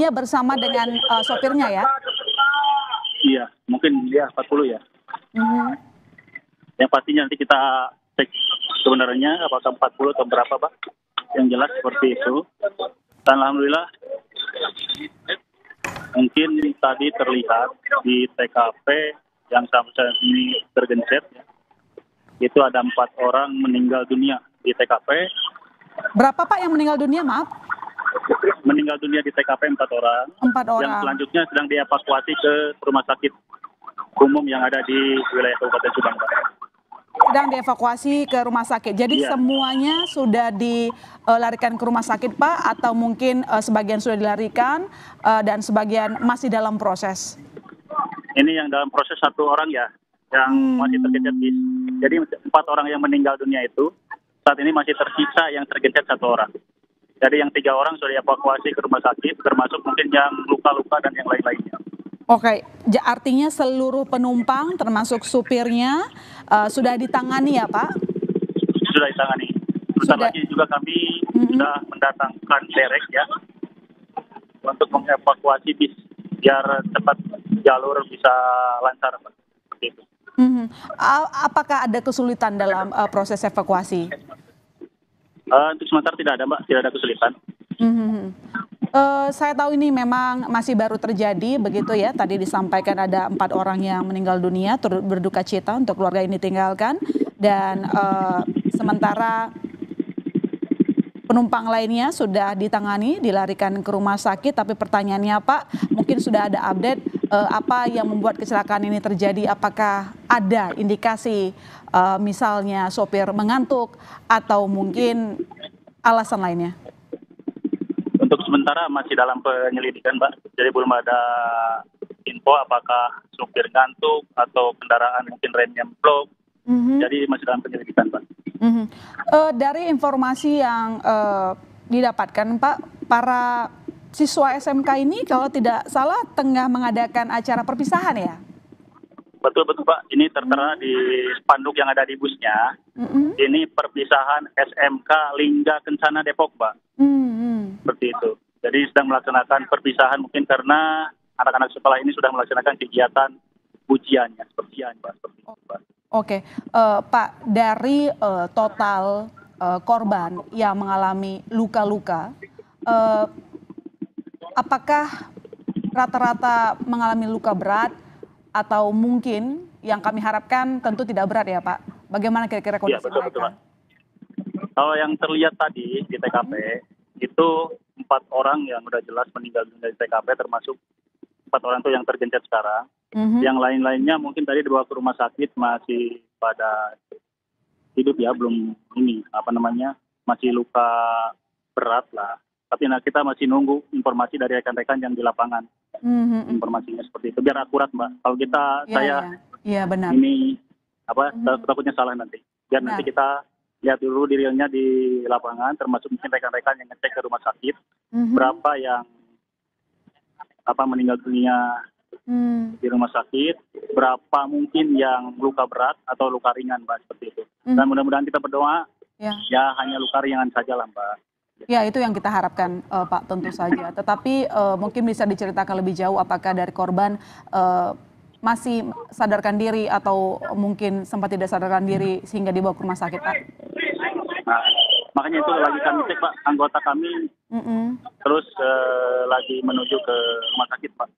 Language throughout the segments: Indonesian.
Iya bersama dengan uh, sopirnya ya? Iya, mungkin ya 40 ya. Mm-hmm. Yang pastinya nanti kita cek sebenarnya apakah 40 atau berapa, Pak. Yang jelas seperti itu. Dan Alhamdulillah mungkin tadi terlihat di TKP yang sampai saat ini tergencet ya, itu ada empat orang meninggal dunia di TKP. Berapa Pak yang meninggal dunia, maaf? Meninggal dunia di TKP empat orang. Empat orang. Yang selanjutnya sedang dievakuasi ke rumah sakit umum yang ada di wilayah Kabupaten Subang, Pak. Sedang dievakuasi ke rumah sakit. Jadi ya. semuanya sudah dilarikan ke rumah sakit, Pak, atau mungkin uh, sebagian sudah dilarikan uh, dan sebagian masih dalam proses? Ini yang dalam proses satu orang ya, yang hmm. masih tergencet bis. Jadi empat orang yang meninggal dunia itu saat ini masih tersisa yang tergencet satu orang. Jadi yang tiga orang sudah dievakuasi ke rumah sakit, termasuk mungkin yang luka-luka dan yang lain-lainnya. Oke, artinya seluruh penumpang termasuk supirnya uh, sudah ditangani ya Pak? Sudah ditangani. Sebentar sudah. lagi juga kami mm-hmm. sudah mendatangkan derek ya untuk mengevakuasi bis biar cepat jalur bisa lancar seperti itu. Mm-hmm. Apakah ada kesulitan dalam uh, proses evakuasi? Uh, untuk sementara tidak ada mbak, tidak ada kesulitan. Mm-hmm. Uh, saya tahu ini memang masih baru terjadi begitu ya. Tadi disampaikan ada empat orang yang meninggal dunia berduka cita untuk keluarga ini tinggalkan dan uh, sementara penumpang lainnya sudah ditangani dilarikan ke rumah sakit. Tapi pertanyaannya Pak, mungkin sudah ada update uh, apa yang membuat kecelakaan ini terjadi? Apakah ada indikasi uh, misalnya sopir mengantuk atau mungkin alasan lainnya? Untuk sementara masih dalam penyelidikan, Mbak. Jadi belum ada info apakah sopir ngantuk atau kendaraan mungkin remnya blok. Mm-hmm. Jadi masih dalam penyelidikan, Mbak. Mm-hmm. Uh, dari informasi yang uh, didapatkan, Pak, para siswa SMK ini kalau tidak salah tengah mengadakan acara perpisahan ya? Betul betul Pak, ini tertera di spanduk yang ada di busnya. Mm-hmm. Ini perpisahan SMK Lingga Kencana Depok Pak. Mm-hmm. Seperti itu. Jadi sedang melaksanakan perpisahan mungkin karena anak-anak sekolah ini sudah melaksanakan kegiatan ujiannya, ujian Pak. Seperti itu, Pak. Oke, uh, Pak dari uh, total uh, korban yang mengalami luka-luka, uh, apakah rata-rata mengalami luka berat? atau mungkin yang kami harapkan tentu tidak berat ya Pak. Bagaimana kira-kira iya, kondisi ya, betul, mereka? Betul, Kalau yang terlihat tadi di TKP itu empat orang yang sudah jelas meninggal dunia di TKP termasuk empat orang itu yang tergencet sekarang. Mm-hmm. Yang lain-lainnya mungkin tadi dibawa ke rumah sakit masih pada hidup ya belum ini apa namanya masih luka berat lah. Tapi nah kita masih nunggu informasi dari rekan-rekan yang di lapangan mm-hmm. informasinya seperti itu biar akurat mbak kalau kita yeah, saya yeah. Yeah, benar. ini apa mm-hmm. takutnya salah nanti biar nah. nanti kita lihat dulu dirinya di lapangan termasuk mungkin rekan-rekan yang ngecek ke rumah sakit mm-hmm. berapa yang apa meninggal dunia mm. di rumah sakit berapa mungkin yang luka berat atau luka ringan mbak seperti itu mm. dan mudah-mudahan kita berdoa yeah. ya hanya luka ringan saja lah mbak Ya itu yang kita harapkan uh, Pak tentu saja. Tetapi uh, mungkin bisa diceritakan lebih jauh apakah dari korban uh, masih sadarkan diri atau mungkin sempat tidak sadarkan diri sehingga dibawa ke rumah sakit Pak? Nah, makanya itu lagi kami cek Pak, anggota kami mm -hmm. terus uh, lagi menuju ke rumah sakit Pak.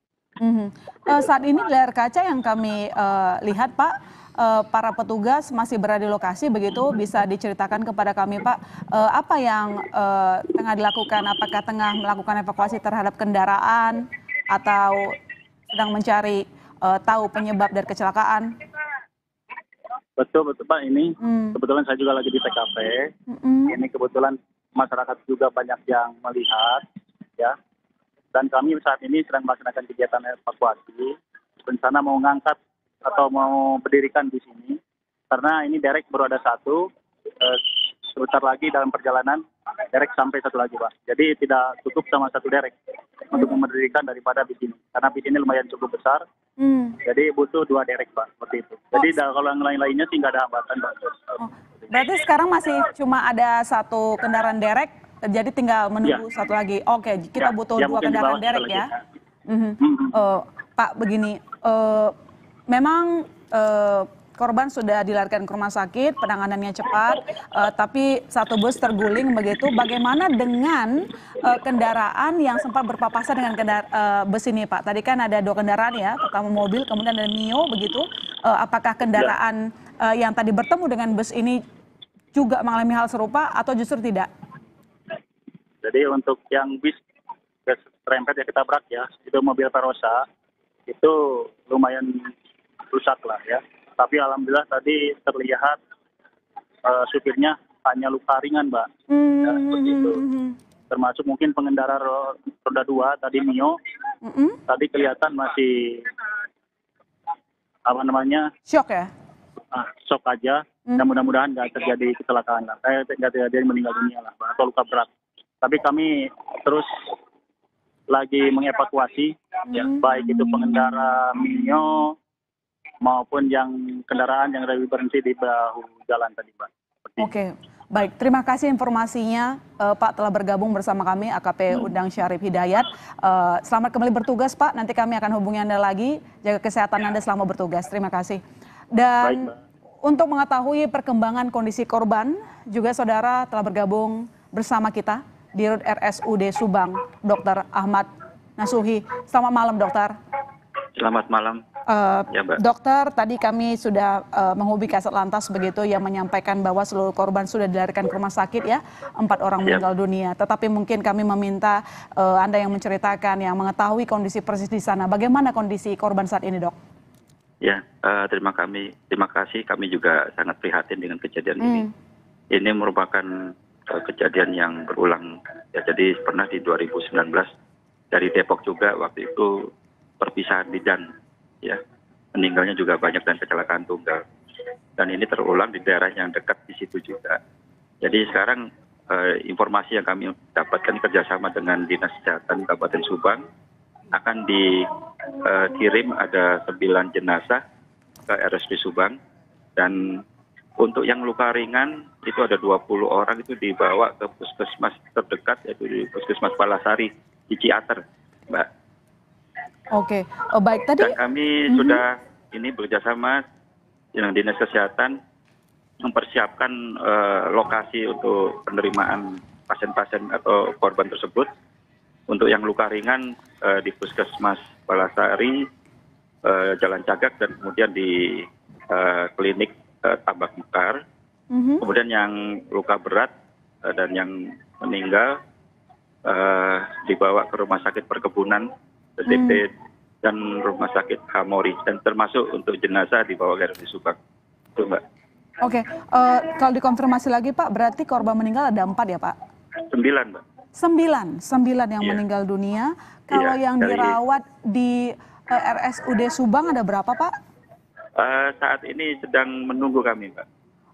Mm -hmm. uh, saat ini layar kaca yang kami uh, lihat Pak, uh, para petugas masih berada di lokasi begitu bisa diceritakan kepada kami Pak uh, apa yang uh, tengah dilakukan apakah tengah melakukan evakuasi terhadap kendaraan atau sedang mencari uh, tahu penyebab dari kecelakaan betul betul Pak. Ini hmm. kebetulan saya juga lagi di TKP hmm. ini kebetulan masyarakat juga banyak yang melihat ya. Dan kami saat ini sedang melaksanakan kegiatan evakuasi. Rencana mau mengangkat atau mau berdirikan di sini. Karena ini derek baru ada satu eh, sebentar lagi dalam perjalanan derek sampai satu lagi pak jadi tidak cukup sama satu derek untuk mendirikan daripada bis ini karena bis ini lumayan cukup besar hmm. jadi butuh dua derek pak seperti itu jadi oh. kalau yang lain-lainnya sih nggak ada hambatan pak oh. berarti sekarang masih cuma ada satu kendaraan derek Jadi tinggal menunggu Ya. satu lagi. Oke, kita Ya, butuh ya, dua kendaraan derek ya. Mhm. Mhm. Eh, Pak, begini, eh, memang eh, korban sudah dilarikan ke rumah sakit, penanganannya cepat, eh, tapi satu bus terguling begitu. Bagaimana dengan eh, kendaraan yang sempat berpapasan dengan eh, bus ini, Pak? Tadi kan ada dua kendaraan ya, pertama mobil, kemudian ada Mio begitu. Eh, apakah kendaraan eh, yang tadi bertemu dengan bus ini juga mengalami hal serupa atau justru tidak? Jadi untuk yang bis serempet yang kita berak ya, itu mobil Verosa, itu lumayan rusak lah ya. Tapi alhamdulillah tadi terlihat eh, supirnya hanya luka ringan, Mbak. Hmm, Ya, seperti itu. hmm, hmm, Termasuk mungkin pengendara ro- roda dua tadi Mio, hmm, hmm. tadi kelihatan masih apa namanya Shock ya? ah, shock aja. Hmm. Dan mudah-mudahan nggak terjadi kecelakaan lah. Eh, nggak terjadi meninggal dunia lah, Mbak, atau luka berat. Tapi kami terus lagi mengevakuasi, ya, Hmm. baik itu pengendara Mio maupun yang kendaraan yang lebih berhenti di bahu jalan tadi, Mbak. Itu. Oke, baik. Terima kasih informasinya, eh, Pak telah bergabung bersama kami AKP Undang Syarif Hidayat. Eh, selamat kembali bertugas, Pak. Nanti kami akan hubungi Anda lagi. Jaga kesehatan Anda selama bertugas. Terima kasih. Baik, Dan Mbak. untuk mengetahui perkembangan kondisi korban, juga saudara telah bergabung bersama kita di RSUD Subang, Dr. Ahmad Nasuhi. Selamat malam, dokter. Selamat malam. Eh, Ya, Mbak. dokter, tadi kami sudah eh, menghubungi Kasat Lantas begitu yang menyampaikan bahwa seluruh korban sudah dilarikan ke rumah sakit ya, empat orang Ya. meninggal dunia. Tetapi mungkin kami meminta eh, Anda yang menceritakan, yang mengetahui kondisi persis di sana. Bagaimana kondisi korban saat ini, dok? Ya, eh, terima kami, terima kasih. Kami juga sangat prihatin dengan kejadian ini. Hmm. Ini merupakan eh, kejadian yang berulang. Ya, jadi pernah di 2019 dari Depok juga waktu itu perpisahan bidan, ya meninggalnya juga banyak dan kecelakaan tunggal. Dan ini terulang di daerah yang dekat di situ juga. Jadi sekarang eh, informasi yang kami dapatkan kerjasama dengan Dinas Kesehatan Kabupaten Subang akan dikirim ada sembilan jenazah ke RSP Subang dan untuk yang luka ringan itu ada 20 orang itu dibawa ke puskesmas terdekat yaitu di puskesmas Palasari di Ciater, Mbak. Oke, Eh, baik tadi. Dan kami sudah ini bekerjasama dengan dinas kesehatan mempersiapkan eh, lokasi untuk penerimaan pasien-pasien atau korban tersebut. Untuk yang luka ringan eh, di puskesmas Palasari, eh, Jalan Cagak dan kemudian di eh, klinik eh, Tambak Mekar. Mhm. Kemudian yang luka berat eh, dan yang meninggal eh, dibawa ke rumah sakit perkebunan TTP dan rumah sakit Hamori dan termasuk untuk jenazah dibawa ke RSUD Subang. Itu Mbak. Oke, eh, kalau dikonfirmasi lagi Pak, berarti korban meninggal ada empat ya Pak? Sembilan Mbak. Sembilan, sembilan yang Iya. meninggal dunia. Kalau Iya, yang dari- dirawat di eh, RSUD Subang ada berapa Pak? Eh, saat ini sedang menunggu kami Mbak.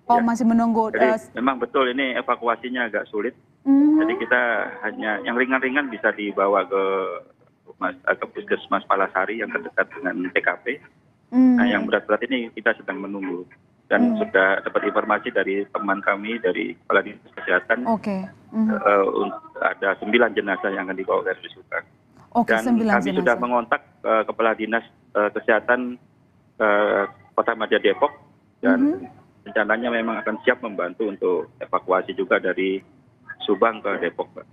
Oh Ya. masih menunggu. Jadi Eh, memang betul ini evakuasinya agak sulit. mhm. Jadi kita hanya yang ringan-ringan bisa dibawa ke ke puskesmas Palasari yang terdekat dengan TKP. Hmm. Nah, yang berat-berat ini kita sedang menunggu dan sudah dapat informasi dari teman kami dari kepala dinas kesehatan Oke, Mhm. eh, un- ada sembilan jenazah yang akan dibawa ke RSUD Subang. oke Dan kami sudah jenazah. mengontak eh, kepala dinas eh, kesehatan eh, Kota Madya Depok dan Mhm. rencananya memang akan siap membantu untuk evakuasi juga dari Subang ke Depok, Pak.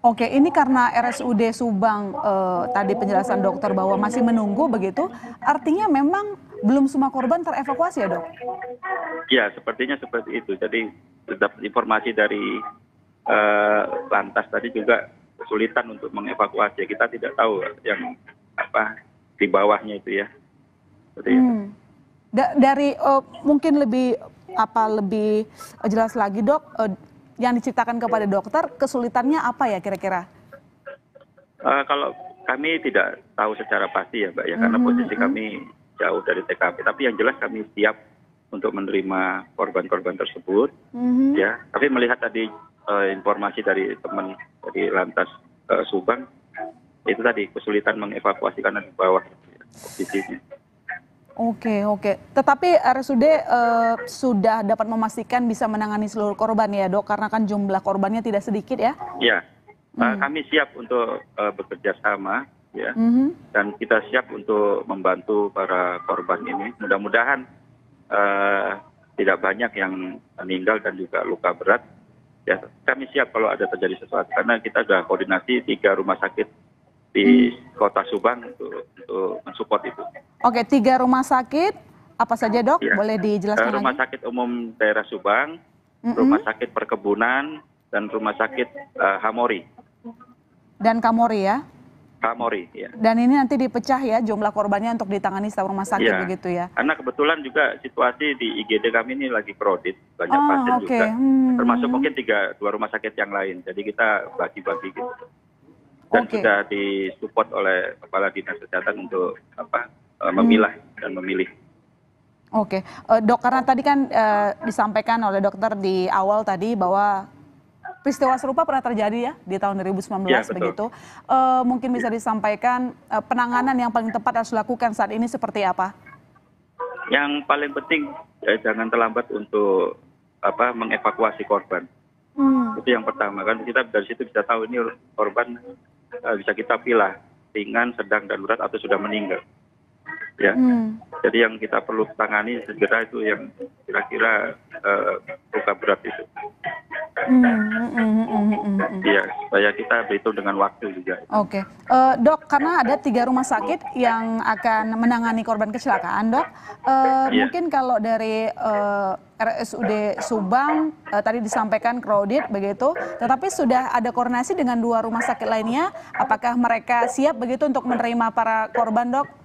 Oke, ini karena RSUD Subang eh, tadi penjelasan dokter bahwa masih menunggu begitu, artinya memang belum semua korban terevakuasi ya dok? Ya, sepertinya seperti itu. Jadi dapat informasi dari eh, lantas tadi juga kesulitan untuk mengevakuasi. Kita tidak tahu yang apa di bawahnya itu ya. Seperti itu. Hmm. Da- dari eh, mungkin lebih apa lebih eh, jelas lagi dok, eh, yang diceritakan kepada dokter kesulitannya apa ya kira-kira? Eh, kalau kami tidak tahu secara pasti ya, Mbak ya, karena Mhm, posisi kami jauh dari TKP. Tapi yang jelas kami siap untuk menerima korban-korban tersebut, Mhm. ya. Tapi melihat tadi eh, informasi dari teman dari lantas eh, Subang, itu tadi kesulitan mengevakuasi karena di bawah ya, posisinya. Oke, oke. Tetapi RSUD uh, sudah dapat memastikan bisa menangani seluruh korban ya dok, karena kan jumlah korbannya tidak sedikit ya? Iya, hmm. kami siap untuk uh, bekerja sama ya, hmm. dan kita siap untuk membantu para korban ini. Mudah-mudahan uh, tidak banyak yang meninggal dan juga luka berat. Ya, kami siap kalau ada terjadi sesuatu karena kita sudah koordinasi tiga rumah sakit di hmm. kota Subang untuk, untuk mensupport itu. Oke, tiga rumah sakit apa saja dok? Ya. Boleh dijelaskan uh, Rumah lagi? sakit umum daerah Subang, mm -hmm. rumah sakit perkebunan, dan rumah sakit uh, Hamori. Dan Kamori ya? Kamori, ya. Dan ini nanti dipecah ya jumlah korbannya untuk ditangani setiap rumah sakit ya. begitu ya? Karena kebetulan juga situasi di IGD kami ini lagi kredit, banyak oh, pasien okay. juga. Hmm. Termasuk mungkin tiga dua rumah sakit yang lain. Jadi kita bagi-bagi gitu. Dan okay. sudah disupport oleh kepala dinas kesehatan untuk apa uh, memilah hmm. dan memilih. Oke, okay. uh, dok karena tadi kan uh, disampaikan oleh dokter di awal tadi bahwa peristiwa serupa pernah terjadi ya di tahun 2019 ya, begitu. Uh, mungkin bisa disampaikan uh, penanganan yang paling tepat harus dilakukan saat ini seperti apa? Yang paling penting ya, jangan terlambat untuk apa mengevakuasi korban. Hmm. Itu yang pertama kan kita dari situ bisa tahu ini korban bisa kita pilih ringan, sedang, darurat atau sudah meninggal ya hmm. jadi yang kita perlu tangani segera itu yang kira-kira uh, luka berat itu hmm, hmm, hmm, Iya, supaya kita berhitung dengan waktu juga. Oke, okay. uh, dok, karena ada tiga rumah sakit yang akan menangani korban kecelakaan, dok. Uh, yeah. Mungkin kalau dari uh, RSUD Subang uh, tadi disampaikan crowded begitu, tetapi sudah ada koordinasi dengan dua rumah sakit lainnya. Apakah mereka siap begitu untuk menerima para korban, dok?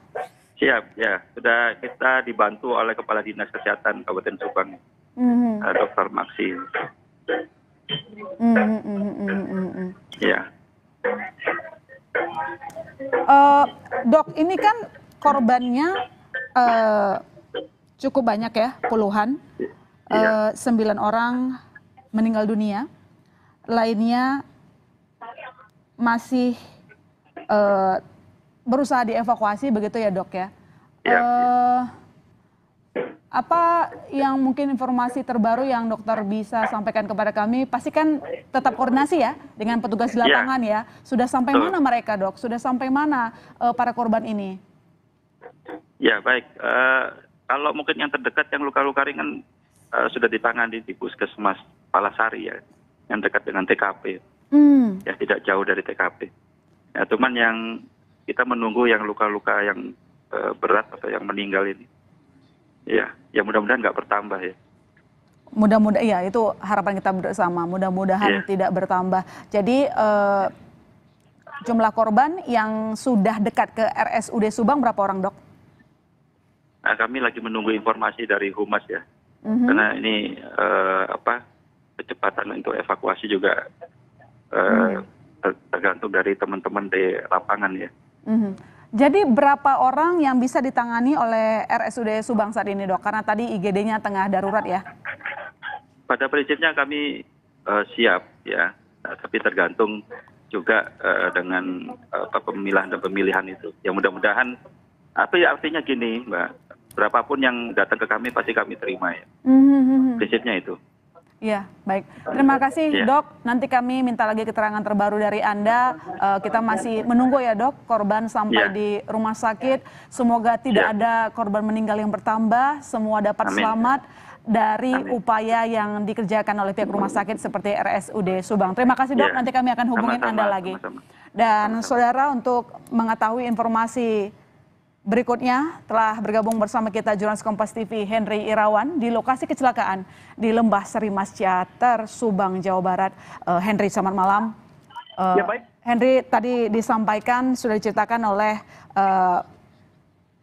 Siap, ya. Sudah kita dibantu oleh Kepala Dinas Kesehatan Kabupaten Subang, mm-hmm. uh, Dr. Maksi. Mm-hmm, mm-hmm, ya. Uh, dok, ini kan korbannya uh, cukup banyak ya, puluhan. Uh, sembilan orang meninggal dunia, lainnya masih uh, berusaha dievakuasi begitu ya dok ya. ya. Uh, apa yang mungkin informasi terbaru yang dokter bisa sampaikan kepada kami? Pasti kan tetap koordinasi ya dengan petugas di ya. lapangan ya. ya. Sudah sampai Tuh. mana mereka dok? Sudah sampai mana uh, para korban ini? Ya baik. Uh, kalau mungkin yang terdekat yang luka-luka ringan uh, sudah ditangani di puskesmas Palasari ya, yang dekat dengan TKP. Hmm. Ya tidak jauh dari TKP. Ya, cuman yang kita menunggu yang luka-luka yang uh, berat atau yang meninggal ini. Ya, ya mudah-mudahan nggak bertambah ya. Mudah-mudahan ya itu harapan kita bersama. Mudah-mudahan yeah. tidak bertambah. Jadi uh, jumlah korban yang sudah dekat ke RSUD Subang berapa orang dok? Nah, kami lagi menunggu informasi dari Humas ya. Mm-hmm. Karena ini uh, apa kecepatan untuk evakuasi juga uh, mm. tergantung dari teman-teman di lapangan ya. Mm-hmm. Jadi berapa orang yang bisa ditangani oleh RSUD Subang saat ini dok? Karena tadi IGD-nya tengah darurat ya. Pada prinsipnya kami uh, siap ya, nah, tapi tergantung juga uh, dengan uh, pemilihan dan pemilihan itu. Ya mudah-mudahan, apa ya artinya gini mbak, berapapun yang datang ke kami pasti kami terima ya. Mm-hmm. Prinsipnya itu. Iya, baik. Terima kasih, ya. Dok. Nanti kami minta lagi keterangan terbaru dari Anda. Uh, kita masih menunggu ya, Dok, korban sampai ya. di rumah sakit. Semoga tidak ya. ada korban meninggal yang bertambah, semua dapat Amin. selamat dari Amin. upaya yang dikerjakan oleh pihak rumah sakit seperti RSUD Subang. Terima kasih, Dok. Ya. Nanti kami akan hubungin Anda lagi. Sama-sama. Dan Saudara untuk mengetahui informasi Berikutnya telah bergabung bersama kita jurnalis Kompas TV Henry Irawan di lokasi kecelakaan di Lembah Serimas Ciater, Subang, Jawa Barat. Uh, Henry, selamat malam. Uh, ya baik. Henry, tadi disampaikan sudah diceritakan oleh uh,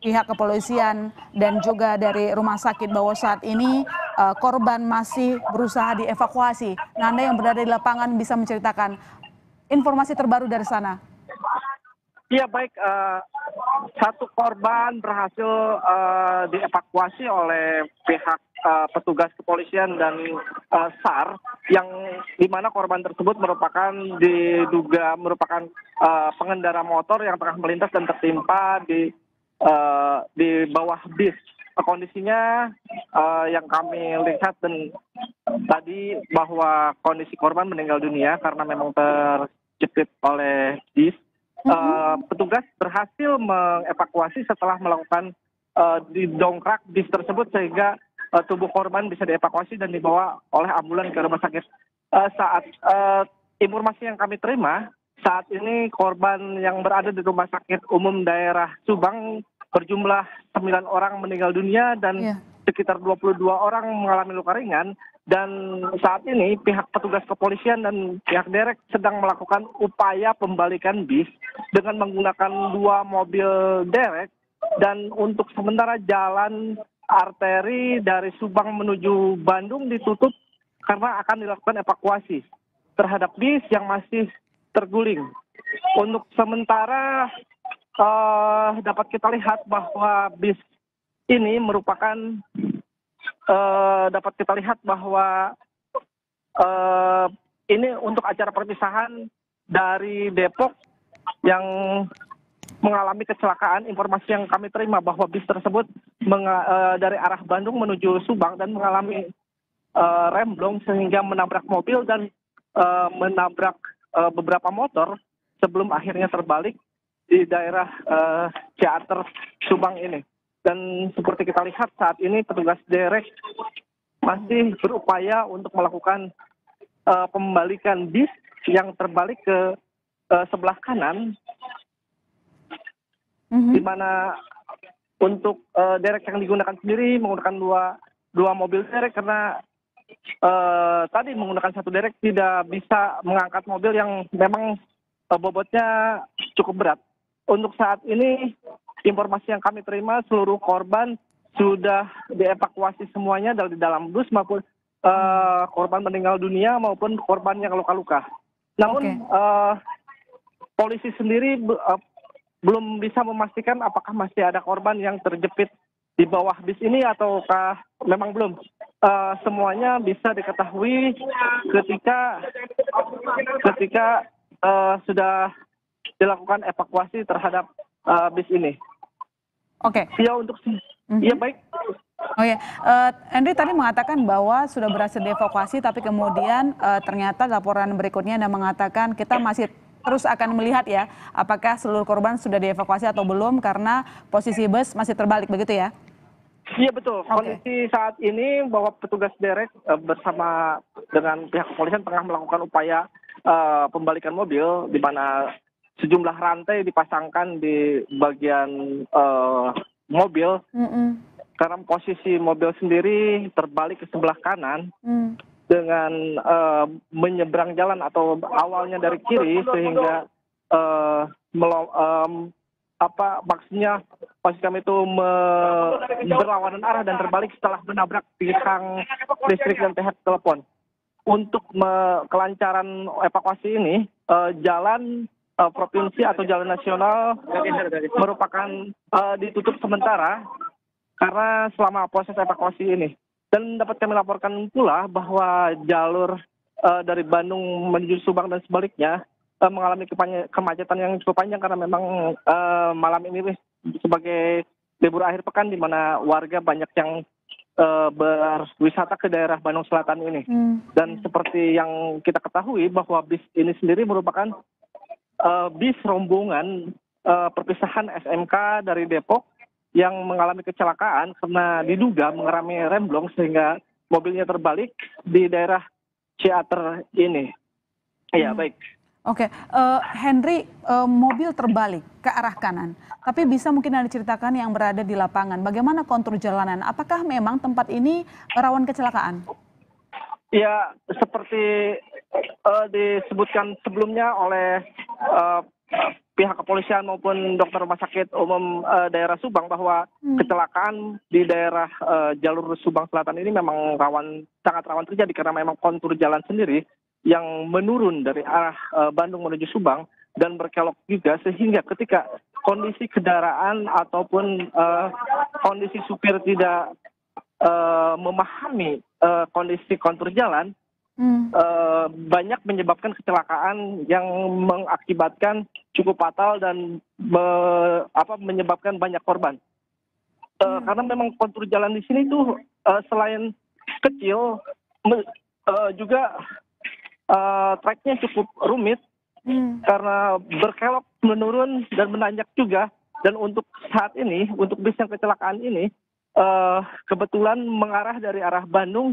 pihak kepolisian dan juga dari rumah sakit bahwa saat ini uh, korban masih berusaha dievakuasi. Nah, Anda yang berada di lapangan bisa menceritakan informasi terbaru dari sana. Iya baik, uh, satu korban berhasil uh, dievakuasi oleh pihak uh, petugas kepolisian dan SAR yang di mana korban tersebut merupakan diduga merupakan pengendara motor yang tengah melintas dan tertimpa di di bawah bis. Kondisinya uh, yang kami lihat dan tadi bahwa kondisi korban meninggal dunia karena memang terjepit oleh bis. Uh, petugas berhasil mengevakuasi setelah melakukan uh, didongkrak bis tersebut sehingga uh, tubuh korban bisa dievakuasi dan dibawa oleh ambulan ke rumah sakit. Uh, saat uh, informasi yang kami terima, saat ini korban yang berada di rumah sakit umum daerah Subang berjumlah 9 orang meninggal dunia dan yeah. sekitar 22 orang mengalami luka ringan dan saat ini pihak petugas kepolisian dan pihak derek sedang melakukan upaya pembalikan bis dengan menggunakan dua mobil derek dan untuk sementara jalan arteri dari Subang menuju Bandung ditutup karena akan dilakukan evakuasi terhadap bis yang masih terguling. Untuk sementara uh, dapat kita lihat bahwa bis ini merupakan dapat kita lihat bahwa uh, ini untuk acara perpisahan dari Depok yang mengalami kecelakaan. Informasi yang kami terima bahwa bis tersebut uh, dari arah Bandung menuju Subang dan mengalami uh, remblong sehingga menabrak mobil dan uh, menabrak uh, beberapa motor sebelum akhirnya terbalik di daerah uh, Ciater Subang ini. Dan seperti kita lihat saat ini petugas derek masih berupaya untuk melakukan uh, pembalikan bis yang terbalik ke uh, sebelah kanan, mm-hmm. di mana untuk uh, derek yang digunakan sendiri menggunakan dua dua mobil derek karena uh, tadi menggunakan satu derek tidak bisa mengangkat mobil yang memang uh, bobotnya cukup berat untuk saat ini informasi yang kami terima seluruh korban sudah dievakuasi semuanya dari dalam bus maupun uh, korban meninggal dunia maupun korban yang luka-luka. Namun okay. uh, eh, polisi sendiri uh, belum bisa memastikan apakah masih ada korban yang terjepit di bawah bis ini ataukah memang belum. Uh, semuanya bisa diketahui ketika ketika uh, sudah dilakukan evakuasi terhadap uh, bis ini. Oke. Okay. Ya untuk mm-hmm. ya baik. Oh ya, uh, Henry tadi mengatakan bahwa sudah berhasil dievakuasi, tapi kemudian uh, ternyata laporan berikutnya Anda mengatakan kita masih terus akan melihat ya, apakah seluruh korban sudah dievakuasi atau belum karena posisi bus masih terbalik begitu ya? Iya betul. Okay. Kondisi saat ini bahwa petugas derek uh, bersama dengan pihak kepolisian tengah melakukan upaya uh, pembalikan mobil di mana sejumlah rantai dipasangkan di bagian uh, mobil mm -mm. karena posisi mobil sendiri terbalik ke sebelah kanan mm. dengan uh, menyeberang jalan atau awalnya dari kiri sehingga uh, um, apa maksudnya posisi kami itu me berlawanan arah dan terbalik setelah menabrak tiang listrik dan tiang telepon. Untuk kelancaran evakuasi ini, uh, jalan uh, provinsi atau jalan nasional merupakan uh, ditutup sementara karena selama proses evakuasi ini. Dan dapat kami laporkan pula bahwa jalur uh, dari Bandung menuju Subang dan sebaliknya uh, mengalami kemacetan yang cukup panjang karena memang uh, malam ini sebagai libur akhir pekan di mana warga banyak yang uh, berwisata ke daerah Bandung Selatan ini. Hmm. Dan seperti yang kita ketahui bahwa bis ini sendiri merupakan bis rombongan uh, perpisahan SMK dari Depok yang mengalami kecelakaan karena diduga mengalami remblong sehingga mobilnya terbalik di daerah Ciater ini. Iya, hmm. baik. Oke, okay. uh, Henry, uh, mobil terbalik ke arah kanan. Tapi bisa mungkin Anda ceritakan yang berada di lapangan, bagaimana kontur jalanan? Apakah memang tempat ini rawan kecelakaan? Ya, seperti disebutkan sebelumnya oleh uh, pihak kepolisian maupun dokter rumah sakit umum uh, daerah Subang bahwa hmm. kecelakaan di daerah uh, jalur Subang Selatan ini memang rawan sangat rawan terjadi karena memang kontur jalan sendiri yang menurun dari arah uh, Bandung menuju Subang dan berkelok juga sehingga ketika kondisi kendaraan ataupun uh, kondisi supir tidak uh, memahami uh, kondisi kontur jalan banyak menyebabkan kecelakaan yang mengakibatkan cukup fatal dan menyebabkan banyak korban. Uh, karena memang kontur jalan di sini tuh uh, selain kecil me, uh, juga uh, tracknya cukup rumit hmm. karena berkelok menurun dan menanjak juga dan untuk saat ini untuk bis yang kecelakaan ini uh, kebetulan mengarah dari arah Bandung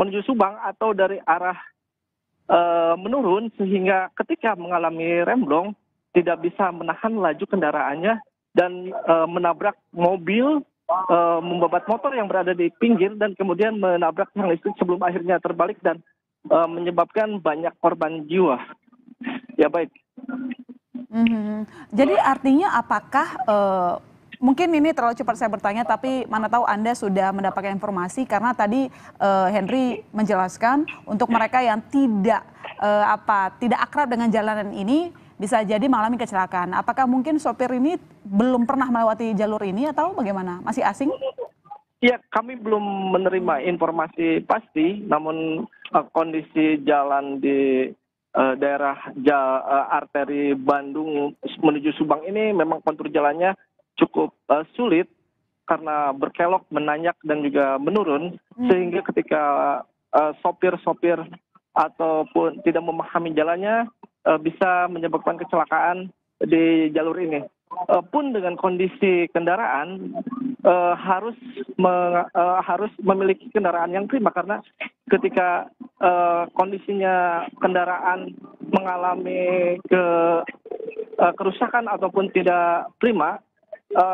menuju Subang atau dari arah uh, menurun sehingga ketika mengalami remblong tidak bisa menahan laju kendaraannya dan uh, menabrak mobil uh, membabat motor yang berada di pinggir dan kemudian menabrak yang listrik sebelum akhirnya terbalik dan uh, menyebabkan banyak korban jiwa. Ya baik. Mm-hmm. Jadi artinya apakah uh, mungkin ini terlalu cepat saya bertanya, tapi mana tahu Anda sudah mendapatkan informasi karena tadi uh, Henry menjelaskan untuk mereka yang tidak uh, apa tidak akrab dengan jalanan ini bisa jadi mengalami kecelakaan. Apakah mungkin sopir ini belum pernah melewati jalur ini atau bagaimana? Masih asing? Iya, kami belum menerima informasi pasti, namun uh, kondisi jalan di uh, daerah ja, uh, arteri Bandung menuju Subang ini memang kontur jalannya cukup uh, sulit karena berkelok, menanjak dan juga menurun, hmm. sehingga ketika sopir-sopir uh, ataupun tidak memahami jalannya uh, bisa menyebabkan kecelakaan di jalur ini. Uh, pun dengan kondisi kendaraan uh, harus me, uh, harus memiliki kendaraan yang prima karena ketika uh, kondisinya kendaraan mengalami ke uh, kerusakan ataupun tidak prima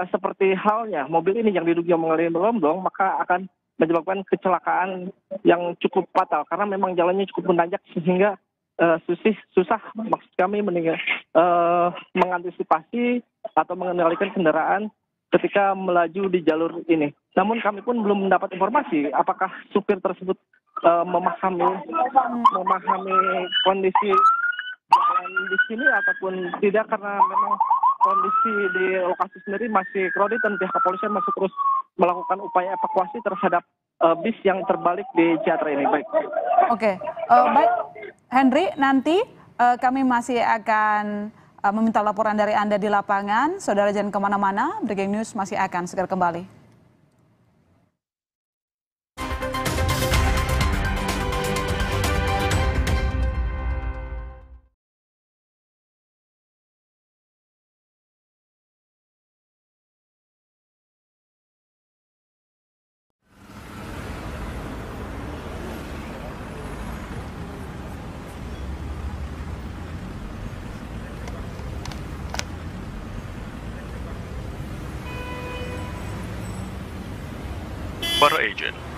seperti halnya mobil ini yang diduga mengalami melombong maka akan menyebabkan kecelakaan yang cukup fatal karena memang jalannya cukup menanjak sehingga uh, susah, susah maksud kami uh, mengantisipasi atau mengendalikan kendaraan ketika melaju di jalur ini. Namun kami pun belum mendapat informasi apakah supir tersebut uh, memahami memahami kondisi jalan di sini ataupun tidak karena memang kondisi di lokasi sendiri masih kredit dan pihak kepolisian masih terus melakukan upaya evakuasi terhadap uh, bis yang terbalik di Ciatra ini. Baik. Oke, okay. uh, baik Henry, nanti uh, kami masih akan uh, meminta laporan dari Anda di lapangan. Saudara jangan ke mana-mana, Breaking News masih akan segera kembali.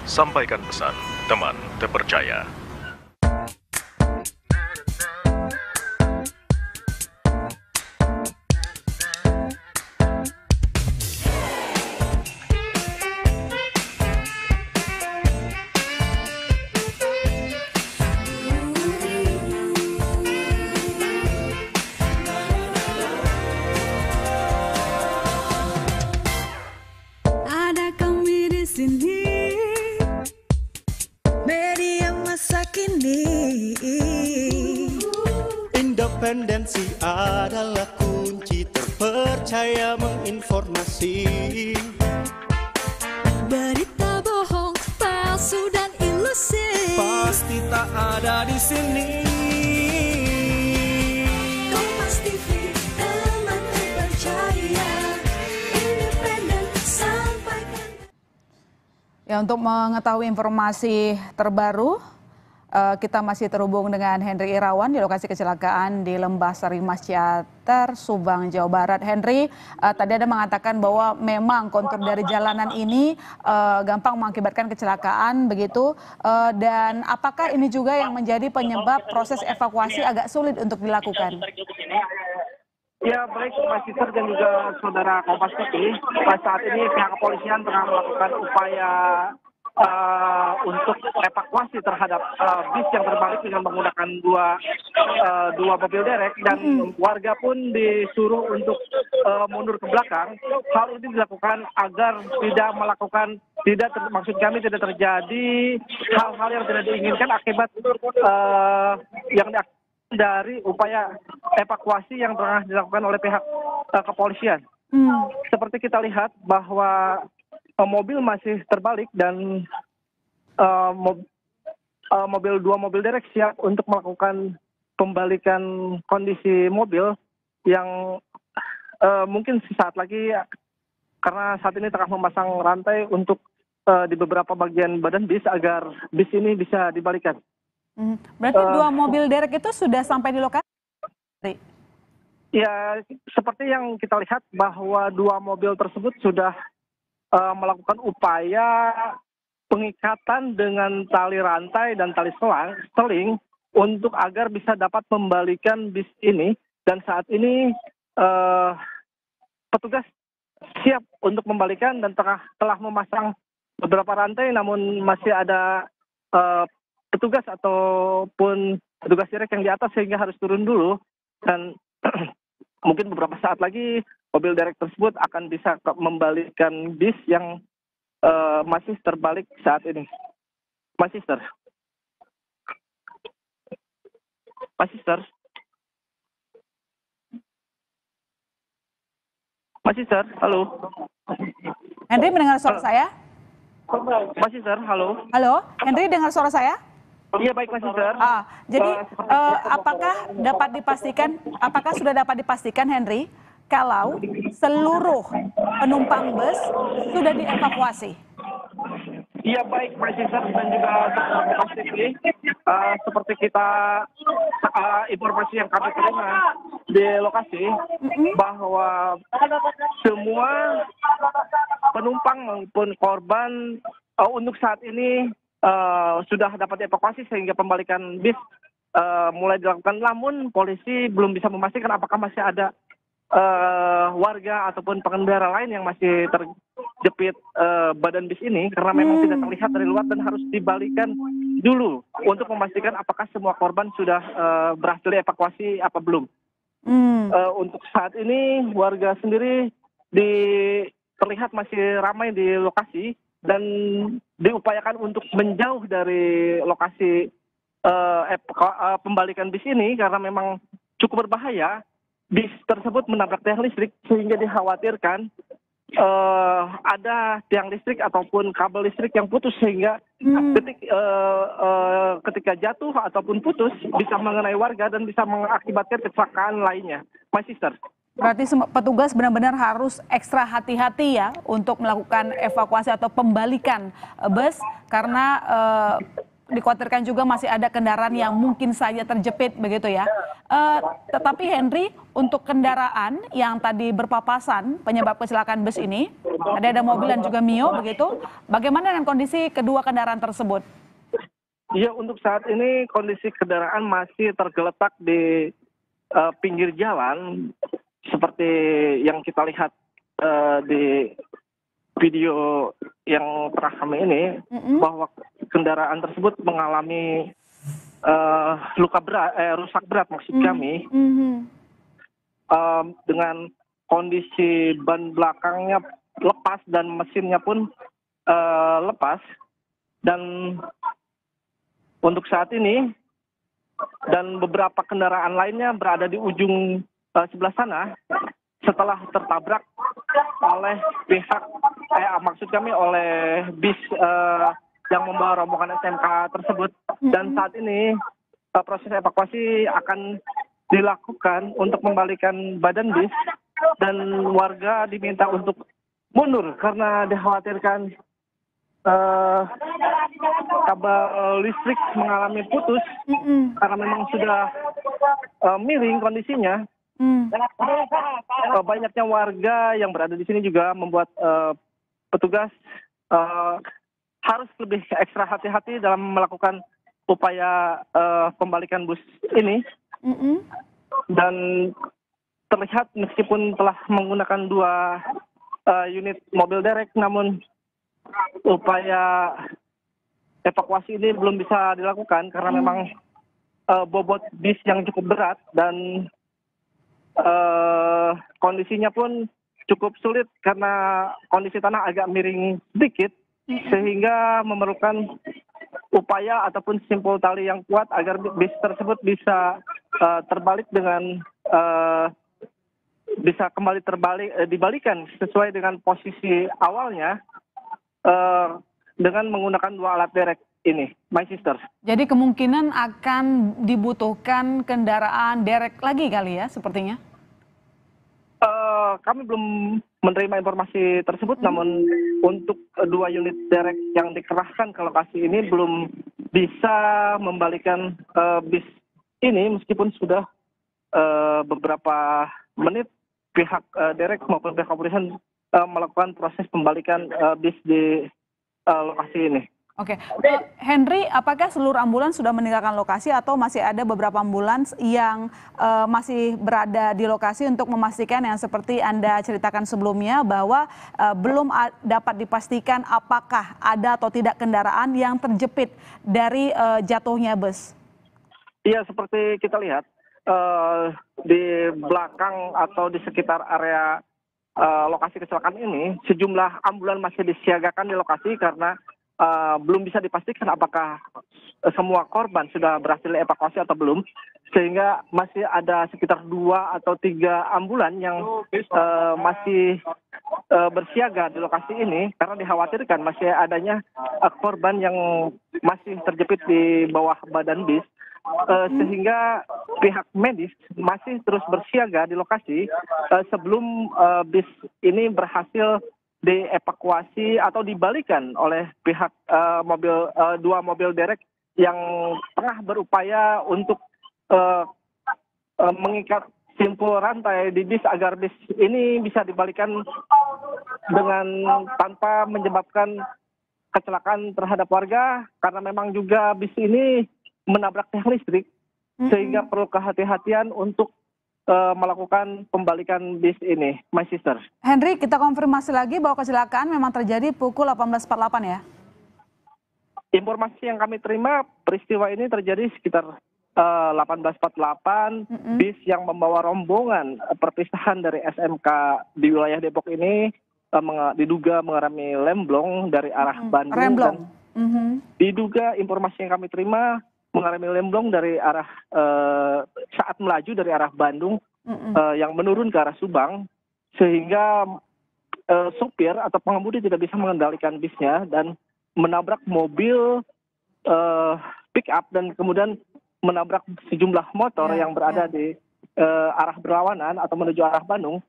Sampaikan pesan teman terpercaya. Mengetahui informasi terbaru uh, kita masih terhubung dengan Henry Irawan di lokasi kecelakaan di Lembah Sari Mas Ciater, Subang, Jawa Barat. Henry, uh, tadi ada mengatakan bahwa memang kontur dari jalanan ini uh, gampang mengakibatkan kecelakaan begitu. Dan apakah ini juga yang menjadi penyebab proses evakuasi agak sulit untuk dilakukan? Ya baik Mas Sister dan juga saudara Kompas TV, saat ini pihak kepolisian tengah melakukan upaya untuk evakuasi terhadap uh, bis yang terbalik dengan menggunakan dua uh, dua mobil derek dan hmm. warga pun disuruh untuk uh, mundur ke belakang. Hal ini dilakukan agar tidak melakukan tidak ter, maksud kami tidak terjadi hal-hal yang tidak diinginkan akibat uh, yang dari upaya evakuasi yang tengah dilakukan oleh pihak eh, kepolisian. Hmm. Seperti kita lihat bahwa eh, mobil masih terbalik dan eh, mob- eh, mobil dua mobil derek siap untuk melakukan pembalikan kondisi mobil yang eh, mungkin sesaat lagi karena saat ini tengah memasang rantai untuk eh, di beberapa bagian badan bis agar bis ini bisa dibalikan. Hmm. Berarti Eh, dua mobil derek itu sudah sampai di lokasi? Ya, seperti yang kita lihat bahwa dua mobil tersebut sudah eh, melakukan upaya pengikatan dengan tali rantai dan tali selang, seling untuk agar bisa dapat membalikan bis ini. Dan saat ini eh, petugas siap untuk membalikan dan tengah telah memasang beberapa rantai, namun masih ada eh, petugas ataupun petugas direct yang di atas sehingga harus turun dulu dan mungkin beberapa saat lagi mobil derek tersebut akan bisa membalikan bis yang eh, masih terbalik saat ini. Mas Sister. Mas Sister. Mas Sister, halo. Henry mendengar suara saya? Mas Sister, halo. Halo, Henry dengar suara saya? Iya baik Mas Sister. Ah, jadi itu. apakah dapat dipastikan, apakah sudah dapat dipastikan Henry, kalau seluruh penumpang bus sudah dievakuasi? Iya baik Sister dan juga. Eh, seperti kita eh, informasi yang kami terima di lokasi bahwa semua penumpang maupun korban eh, untuk saat ini eh, sudah dapat dievakuasi sehingga pembalikan bis eh, mulai dilakukan. Namun polisi belum bisa memastikan apakah masih ada warga ataupun pengendara lain yang masih terjepit eh, badan bis ini karena memang Hmm. tidak terlihat dari luar dan harus dibalikan dulu untuk memastikan apakah semua korban sudah eh, berhasil dievakuasi apa belum. Hmm. Eh, untuk saat ini warga sendiri di terlihat masih ramai di lokasi dan diupayakan untuk menjauh dari lokasi eh, eh, pembalikan bis ini karena memang cukup berbahaya. Bis tersebut menabrak tiang listrik sehingga dikhawatirkan eh, ada tiang listrik ataupun kabel listrik yang putus sehingga Hmm. ketik, eh, eh, ketika jatuh ataupun putus bisa mengenai warga dan bisa mengakibatkan kecelakaan lainnya. My sister. Berarti petugas benar-benar harus ekstra hati-hati ya untuk melakukan evakuasi atau pembalikan bus karena eh, dikhawatirkan juga masih ada kendaraan yang mungkin saja terjepit begitu ya. Eh, tetapi Henry untuk kendaraan yang tadi berpapasan penyebab kecelakaan bus ini, ada ada mobil dan juga Mio begitu. Bagaimana dengan kondisi kedua kendaraan tersebut? Iya untuk saat ini kondisi kendaraan masih tergeletak di eh, pinggir jalan seperti yang kita lihat eh, di video yang pernah kami ini Mm-mm. bahwa kendaraan tersebut mengalami eh, luka berat, eh, rusak berat maksud kami Mhm. em, dengan kondisi ban belakangnya lepas dan mesinnya pun eh, lepas dan untuk saat ini dan beberapa kendaraan lainnya berada di ujung eh, sebelah sana setelah tertabrak oleh pihak eh, maksud kami oleh bis eh, yang membawa rombongan SMK tersebut dan saat ini eh, proses evakuasi akan dilakukan untuk membalikan badan bis dan warga diminta untuk mundur karena dikhawatirkan eh, kabel listrik mengalami putus Mm-mm. karena memang sudah eh, miring kondisinya. Mm. Eh, banyaknya warga yang berada di sini juga membuat eh, petugas eh, harus lebih ekstra hati-hati dalam melakukan upaya pembalikan bus ini. Dan terlihat meskipun telah menggunakan dua eh, unit mobil derek namun upaya evakuasi ini belum bisa dilakukan karena memang eh, bobot bis yang cukup berat dan kondisinya pun cukup sulit karena kondisi tanah agak miring sedikit sehingga memerlukan upaya ataupun simpul tali yang kuat agar bis tersebut bisa eh, terbalik dengan eh, bisa kembali terbalik eh, dibalikan sesuai dengan posisi awalnya eh, dengan menggunakan dua alat derek ini, my sisters. Jadi kemungkinan akan dibutuhkan kendaraan derek lagi kali ya sepertinya? Eh, kami belum menerima informasi tersebut, namun untuk dua unit derek yang dikerahkan ke lokasi ini belum bisa membalikan eh, bis ini meskipun sudah eh, beberapa menit pihak eh, derek maupun pihak kepolisian eh, melakukan proses pembalikan eh, bis di eh, lokasi ini. Oke, Eh, Henry, apakah seluruh ambulans sudah meninggalkan lokasi atau masih ada beberapa ambulans yang eh, masih berada di lokasi untuk memastikan yang seperti Anda ceritakan sebelumnya bahwa eh, belum dapat dipastikan apakah ada atau tidak kendaraan yang terjepit dari eh, jatuhnya bus? Iya, seperti kita lihat eh, di belakang atau di sekitar area eh, lokasi kecelakaan ini, sejumlah ambulan masih disiagakan di lokasi karena belum bisa dipastikan apakah eh, semua korban sudah berhasil dievakuasi atau belum, sehingga masih ada sekitar dua atau tiga ambulan yang eh, masih eh, bersiaga di lokasi ini. Karena dikhawatirkan masih adanya eh, korban yang masih terjepit di bawah badan bis. Eh, sehingga pihak medis masih terus bersiaga di lokasi eh, sebelum eh, bis ini berhasil dievakuasi atau dibalikan oleh pihak eh, mobil eh, dua mobil derek yang tengah berupaya untuk eh, mengikat simpul rantai di bis agar bis ini bisa dibalikan dengan tanpa menyebabkan kecelakaan terhadap warga karena memang juga bis ini menabrak tiang listrik sehingga perlu kehati-hatian untuk eh, melakukan pembalikan bis ini, my sister. Henry, kita konfirmasi lagi bahwa kecelakaan memang terjadi pukul 18.48 ya? Informasi yang kami terima peristiwa ini terjadi sekitar eh, 1848 Mm-mm. bis yang membawa rombongan eh, perpisahan dari SMK di wilayah Depok ini eh, menga- diduga mengalami lemblong dari arah Bandung dan Remblong. Mhm. diduga informasi yang kami terima mengalami lemblong dari arah eh, saat melaju dari arah Bandung eh, yang menurun ke arah Subang sehingga eh, sopir atau pengemudi tidak bisa mengendalikan bisnya dan menabrak mobil pick up dan kemudian menabrak sejumlah motor Ya, yang berada ya. di arah berlawanan atau menuju arah Bandung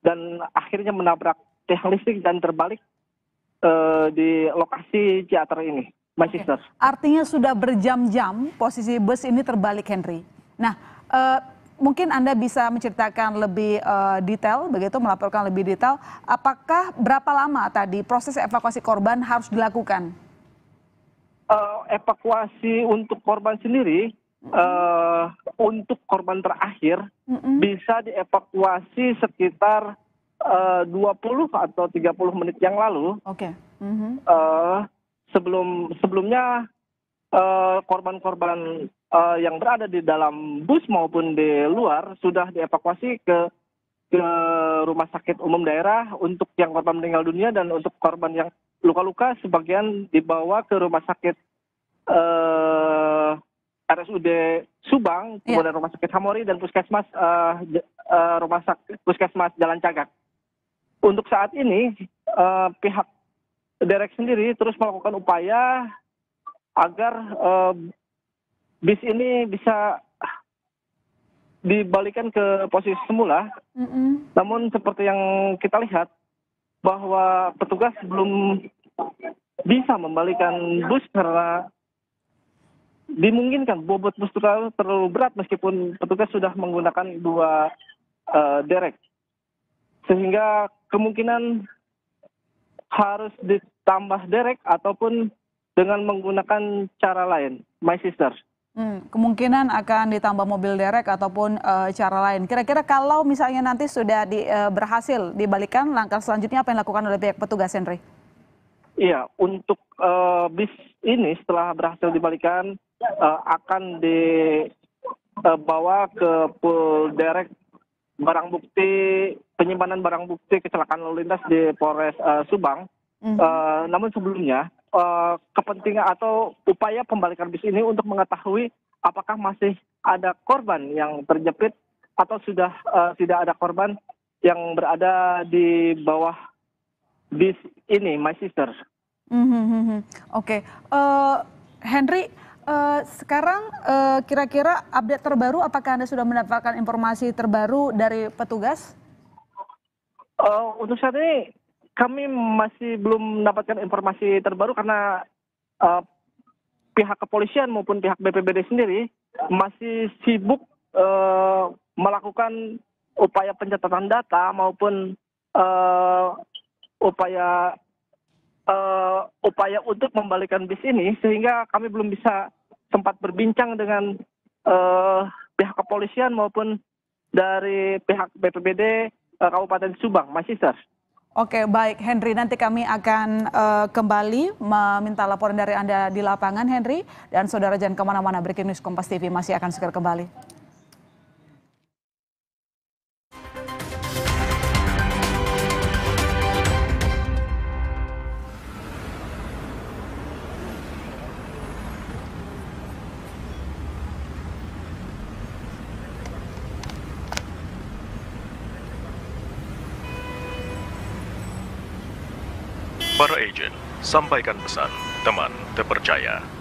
dan akhirnya menabrak tiang listrik dan terbalik di lokasi teater ini, my sister. Artinya sudah berjam-jam posisi bus ini terbalik, Henry. Nah, eh, mungkin Anda bisa menceritakan lebih eh, detail, begitu melaporkan lebih detail. Apakah berapa lama tadi proses evakuasi korban harus dilakukan? Eh, evakuasi untuk korban sendiri, eh, untuk korban terakhir Mm-mm. bisa dievakuasi sekitar eh, 20 atau 30 menit yang lalu. Oke. Mhm. Eh, sebelum sebelumnya eh, korban-korban eh, yang berada di dalam bus maupun di luar sudah dievakuasi ke ke rumah sakit umum daerah untuk yang korban meninggal dunia dan untuk korban yang luka-luka sebagian dibawa ke rumah sakit eh, RSUD Subang, Iya. kemudian rumah sakit Hamori dan puskesmas J- eh, rumah sakit puskesmas Jalan Cagak. Untuk saat ini eh, pihak derek sendiri terus melakukan upaya agar eh, bis ini bisa dibalikan ke posisi semula. Mm-mm. Namun seperti yang kita lihat bahwa petugas belum bisa membalikan bus karena dimungkinkan bobot bus terlalu, terlalu berat meskipun petugas sudah menggunakan dua eh, derek. Sehingga kemungkinan harus ditambah derek ataupun dengan menggunakan cara lain, my sister. Hmm, kemungkinan akan ditambah mobil derek ataupun eh, cara lain. Kira-kira kalau misalnya nanti sudah di, eh, berhasil dibalikan, langkah selanjutnya apa yang dilakukan oleh pihak petugas, Henry? Iya, untuk eh, bis ini setelah berhasil dibalikan eh, akan dibawa ke pool derek barang bukti penyimpanan barang bukti kecelakaan lalu lintas di Polres eh, Subang. Mhm. Eh, namun sebelumnya eh, kepentingan atau upaya pembalikan bis ini untuk mengetahui apakah masih ada korban yang terjepit atau sudah eh, tidak ada korban yang berada di bawah bis ini, my sister. Mhm, mhm. Oke, Eh, Henry, eh, sekarang eh, kira-kira update terbaru, apakah anda sudah mendapatkan informasi terbaru dari petugas? Eh, untuk saat ini kami masih belum mendapatkan informasi terbaru karena eh, pihak kepolisian maupun pihak BPBD sendiri masih sibuk eh, melakukan upaya pencatatan data maupun eh, upaya eh, upaya untuk membalikan bis ini sehingga kami belum bisa sempat berbincang dengan eh, pihak kepolisian maupun dari pihak BPBD eh, Kabupaten Subang, Mas Sister. Oke, baik Henry, nanti kami akan eh, kembali meminta laporan dari Anda di lapangan Henry dan saudara jangan ke mana-mana, Breaking News Kompas TV masih akan segera kembali. Sampaikan pesan teman terpercaya.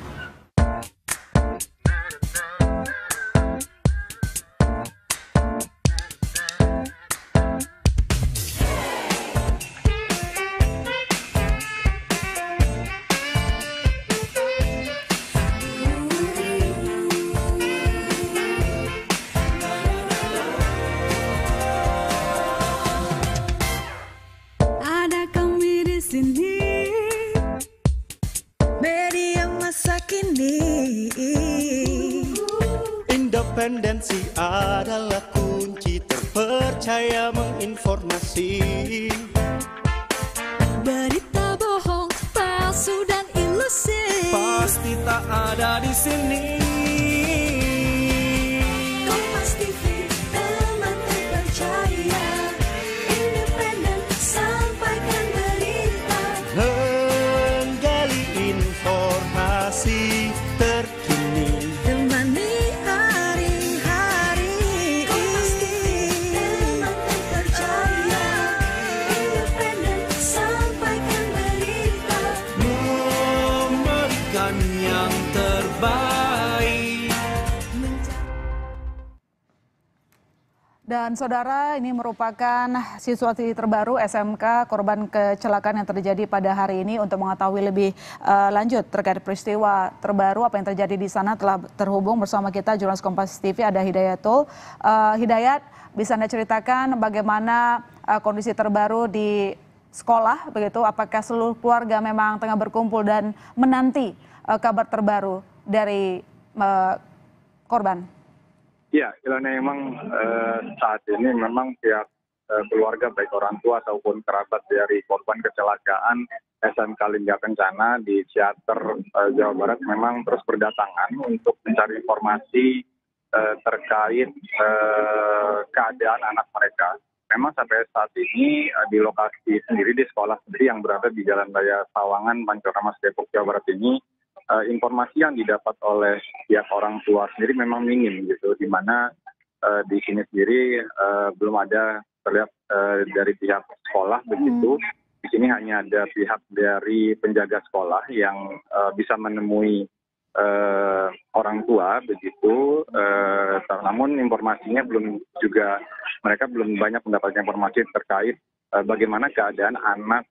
Merupakan situasi terbaru SMK korban kecelakaan yang terjadi pada hari ini. Untuk mengetahui lebih eh, lanjut terkait peristiwa terbaru apa yang terjadi di sana telah terhubung bersama kita jurnalis Kompas TV ada Hidayatul. Eh, Hidayat, bisa Anda ceritakan bagaimana eh, kondisi terbaru di sekolah begitu? Apakah seluruh keluarga memang tengah berkumpul dan menanti eh, kabar terbaru dari eh, korban? Ya, Ilana memang eh, saat ini memang pihak eh, keluarga baik orang tua ataupun kerabat dari korban kecelakaan SMK Lingga Kencana di Ciater eh, Jawa Barat memang terus berdatangan untuk mencari informasi terkait keadaan anak mereka. Memang sampai saat ini di lokasi sendiri di sekolah sendiri yang berada di Jalan Raya Sawangan, Pancoramas, Depok, Jawa Barat ini informasi yang didapat oleh pihak orang tua sendiri memang minim gitu, di mana eh, di sini sendiri eh, belum ada terlihat eh, dari pihak sekolah begitu. Di sini hanya ada pihak dari penjaga sekolah yang eh, bisa menemui eh, orang tua begitu. Eh, namun informasinya belum juga mereka belum banyak mendapatkan informasi terkait eh, bagaimana keadaan anak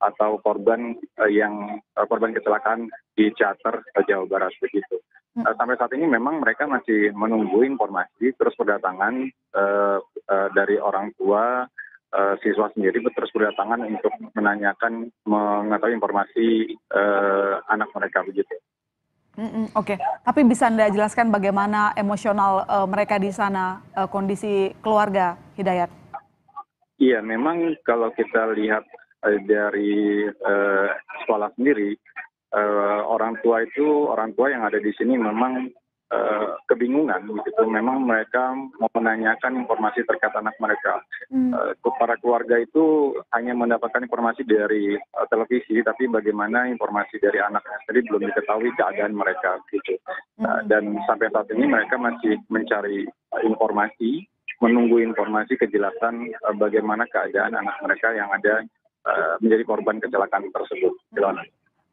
atau korban eh, yang eh, korban kecelakaan di Cater eh, Jawa Barat begitu. Eh, sampai saat ini memang mereka masih menunggu informasi terus berdatangan eh, eh, dari orang tua eh, siswa sendiri terus berdatangan untuk menanyakan mengetahui informasi eh, anak mereka begitu. Mm-mm, Oke, tapi bisa Anda jelaskan bagaimana emosional eh, mereka di sana, eh, kondisi keluarga Hidayat? Iya, memang kalau kita lihat dari eh, sekolah sendiri, eh, orang tua itu orang tua yang ada di sini memang eh, kebingungan begitu. Memang mereka mau menanyakan informasi terkait anak mereka. Eh, para keluarga itu hanya mendapatkan informasi dari eh, televisi, tapi bagaimana informasi dari anaknya sendiri belum diketahui keadaan mereka gitu. Eh, dan sampai saat ini mereka masih mencari eh, informasi, menunggu informasi kejelasan eh, bagaimana keadaan anak mereka yang ada eh, menjadi korban kecelakaan tersebut.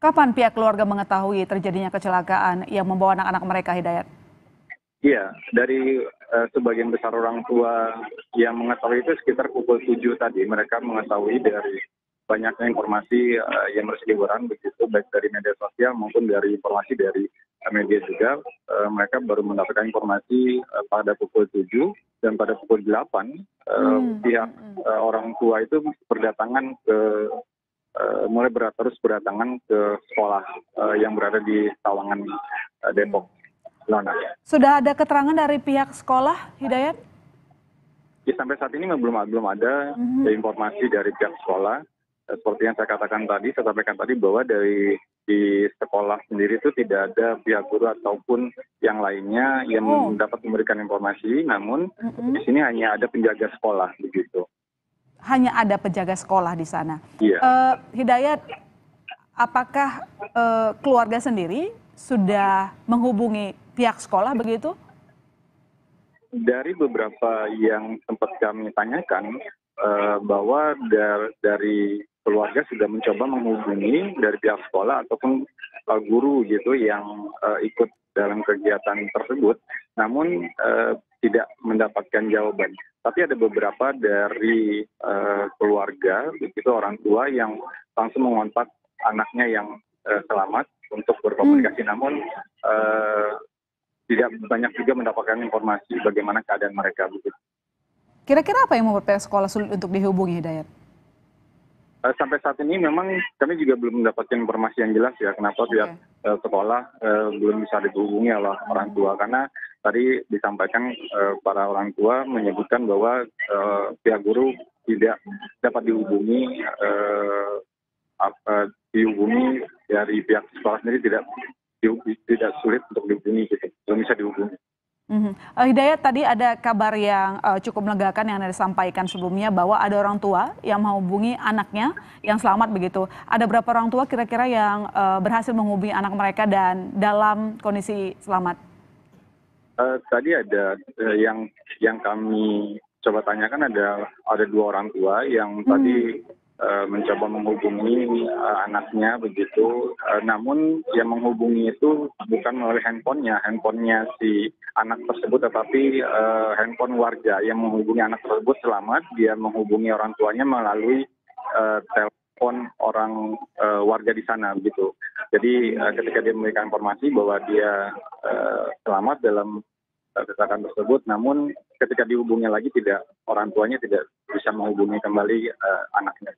Kapan pihak keluarga mengetahui terjadinya kecelakaan yang membawa anak-anak mereka, Hidayat? Iya, dari eh, sebagian besar orang tua yang mengetahui itu sekitar pukul 7 tadi mereka mengetahui dari banyaknya informasi eh, yang berseliweran begitu baik dari media sosial maupun dari informasi dari media juga Eh, mereka baru mendapatkan informasi eh, pada pukul 7 dan pada pukul 8 eh, pihak eh, orang tua itu berdatangan ke eh, mulai berat, terus berdatangan ke sekolah eh, yang berada di Tawangan eh, Depok. Lona. Sudah ada keterangan dari pihak sekolah, Hidayat? Ya, sampai saat ini belum belum ada informasi dari pihak sekolah. Seperti yang saya katakan tadi, saya sampaikan tadi bahwa dari di sekolah sendiri itu tidak ada pihak guru ataupun yang lainnya yang Oh. dapat memberikan informasi. Namun di sini hanya ada penjaga sekolah begitu. Hanya ada penjaga sekolah di sana. Iya. Eh, Hidayat, apakah eh, keluarga sendiri sudah menghubungi pihak sekolah begitu? dari beberapa yang sempat kami tanyakan eh, bahwa dar- dari keluarga sudah mencoba menghubungi dari pihak sekolah ataupun eh, guru gitu yang eh, ikut dalam kegiatan tersebut, namun eh, tidak mendapatkan jawaban. Tapi ada beberapa dari keluarga, begitu orang tua yang langsung mengontak anaknya yang selamat untuk berkomunikasi, namun eh, tidak banyak juga mendapatkan informasi bagaimana keadaan mereka begitu. Kira-kira apa yang membuat pihak sekolah sulit untuk dihubungi, Hidayat? Eh, sampai saat ini memang kami juga belum mendapatkan informasi yang jelas ya kenapa pihak eh, sekolah eh, belum bisa dihubungi oleh orang tua. Karena tadi disampaikan eh, para orang tua menyebutkan bahwa eh, pihak guru tidak dapat dihubungi eh, apa, dihubungi dari pihak sekolah sendiri tidak di- tidak sulit untuk dihubungi gitu. Belum bisa dihubungi. Mhm. Eh, Hidayat, tadi ada kabar yang eh, cukup melegakan yang Anda sampaikan sebelumnya bahwa ada orang tua yang menghubungi anaknya yang selamat begitu. Ada berapa orang tua kira-kira yang eh, berhasil menghubungi anak mereka dan dalam kondisi selamat? Eh, tadi ada eh, yang yang kami coba tanyakan ada ada dua orang tua yang tadi eh, mencoba menghubungi eh, anaknya begitu. Eh, namun yang menghubungi itu bukan melalui handphonenya, handphonenya si anak tersebut, tetapi eh, handphone warga yang menghubungi anak tersebut selamat. Dia menghubungi orang tuanya melalui eh, telepon orang eh, warga di sana begitu. Jadi eh, ketika dia memberikan informasi bahwa dia eh, selamat dalam kecelakaan tersebut, namun ketika dihubungi lagi tidak orang tuanya tidak bisa menghubungi kembali eh, anaknya.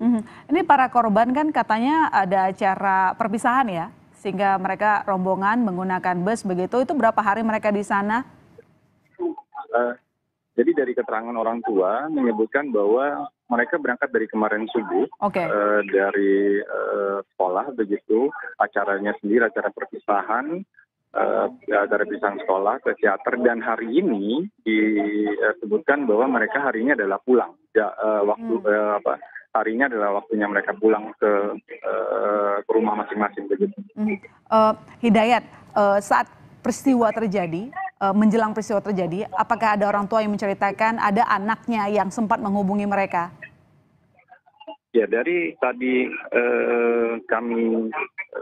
Mhm. Ini para korban kan katanya ada acara perpisahan ya, sehingga mereka rombongan menggunakan bus begitu. Itu berapa hari mereka di sana? Eh, jadi dari keterangan orang tua menyebutkan bahwa mereka berangkat dari kemarin subuh Oke. eh, dari eh, sekolah begitu acaranya sendiri acara perpisahan eh, acara perpisahan sekolah ke teater dan hari ini disebutkan bahwa mereka hari ini adalah pulang ya, eh, waktu eh, apa harinya adalah waktunya mereka pulang ke eh, ke rumah masing-masing begitu. Mhm. Eh, Hidayat, eh, saat peristiwa terjadi, menjelang peristiwa terjadi, apakah ada orang tua yang menceritakan ada anaknya yang sempat menghubungi mereka? Ya dari tadi eh, kami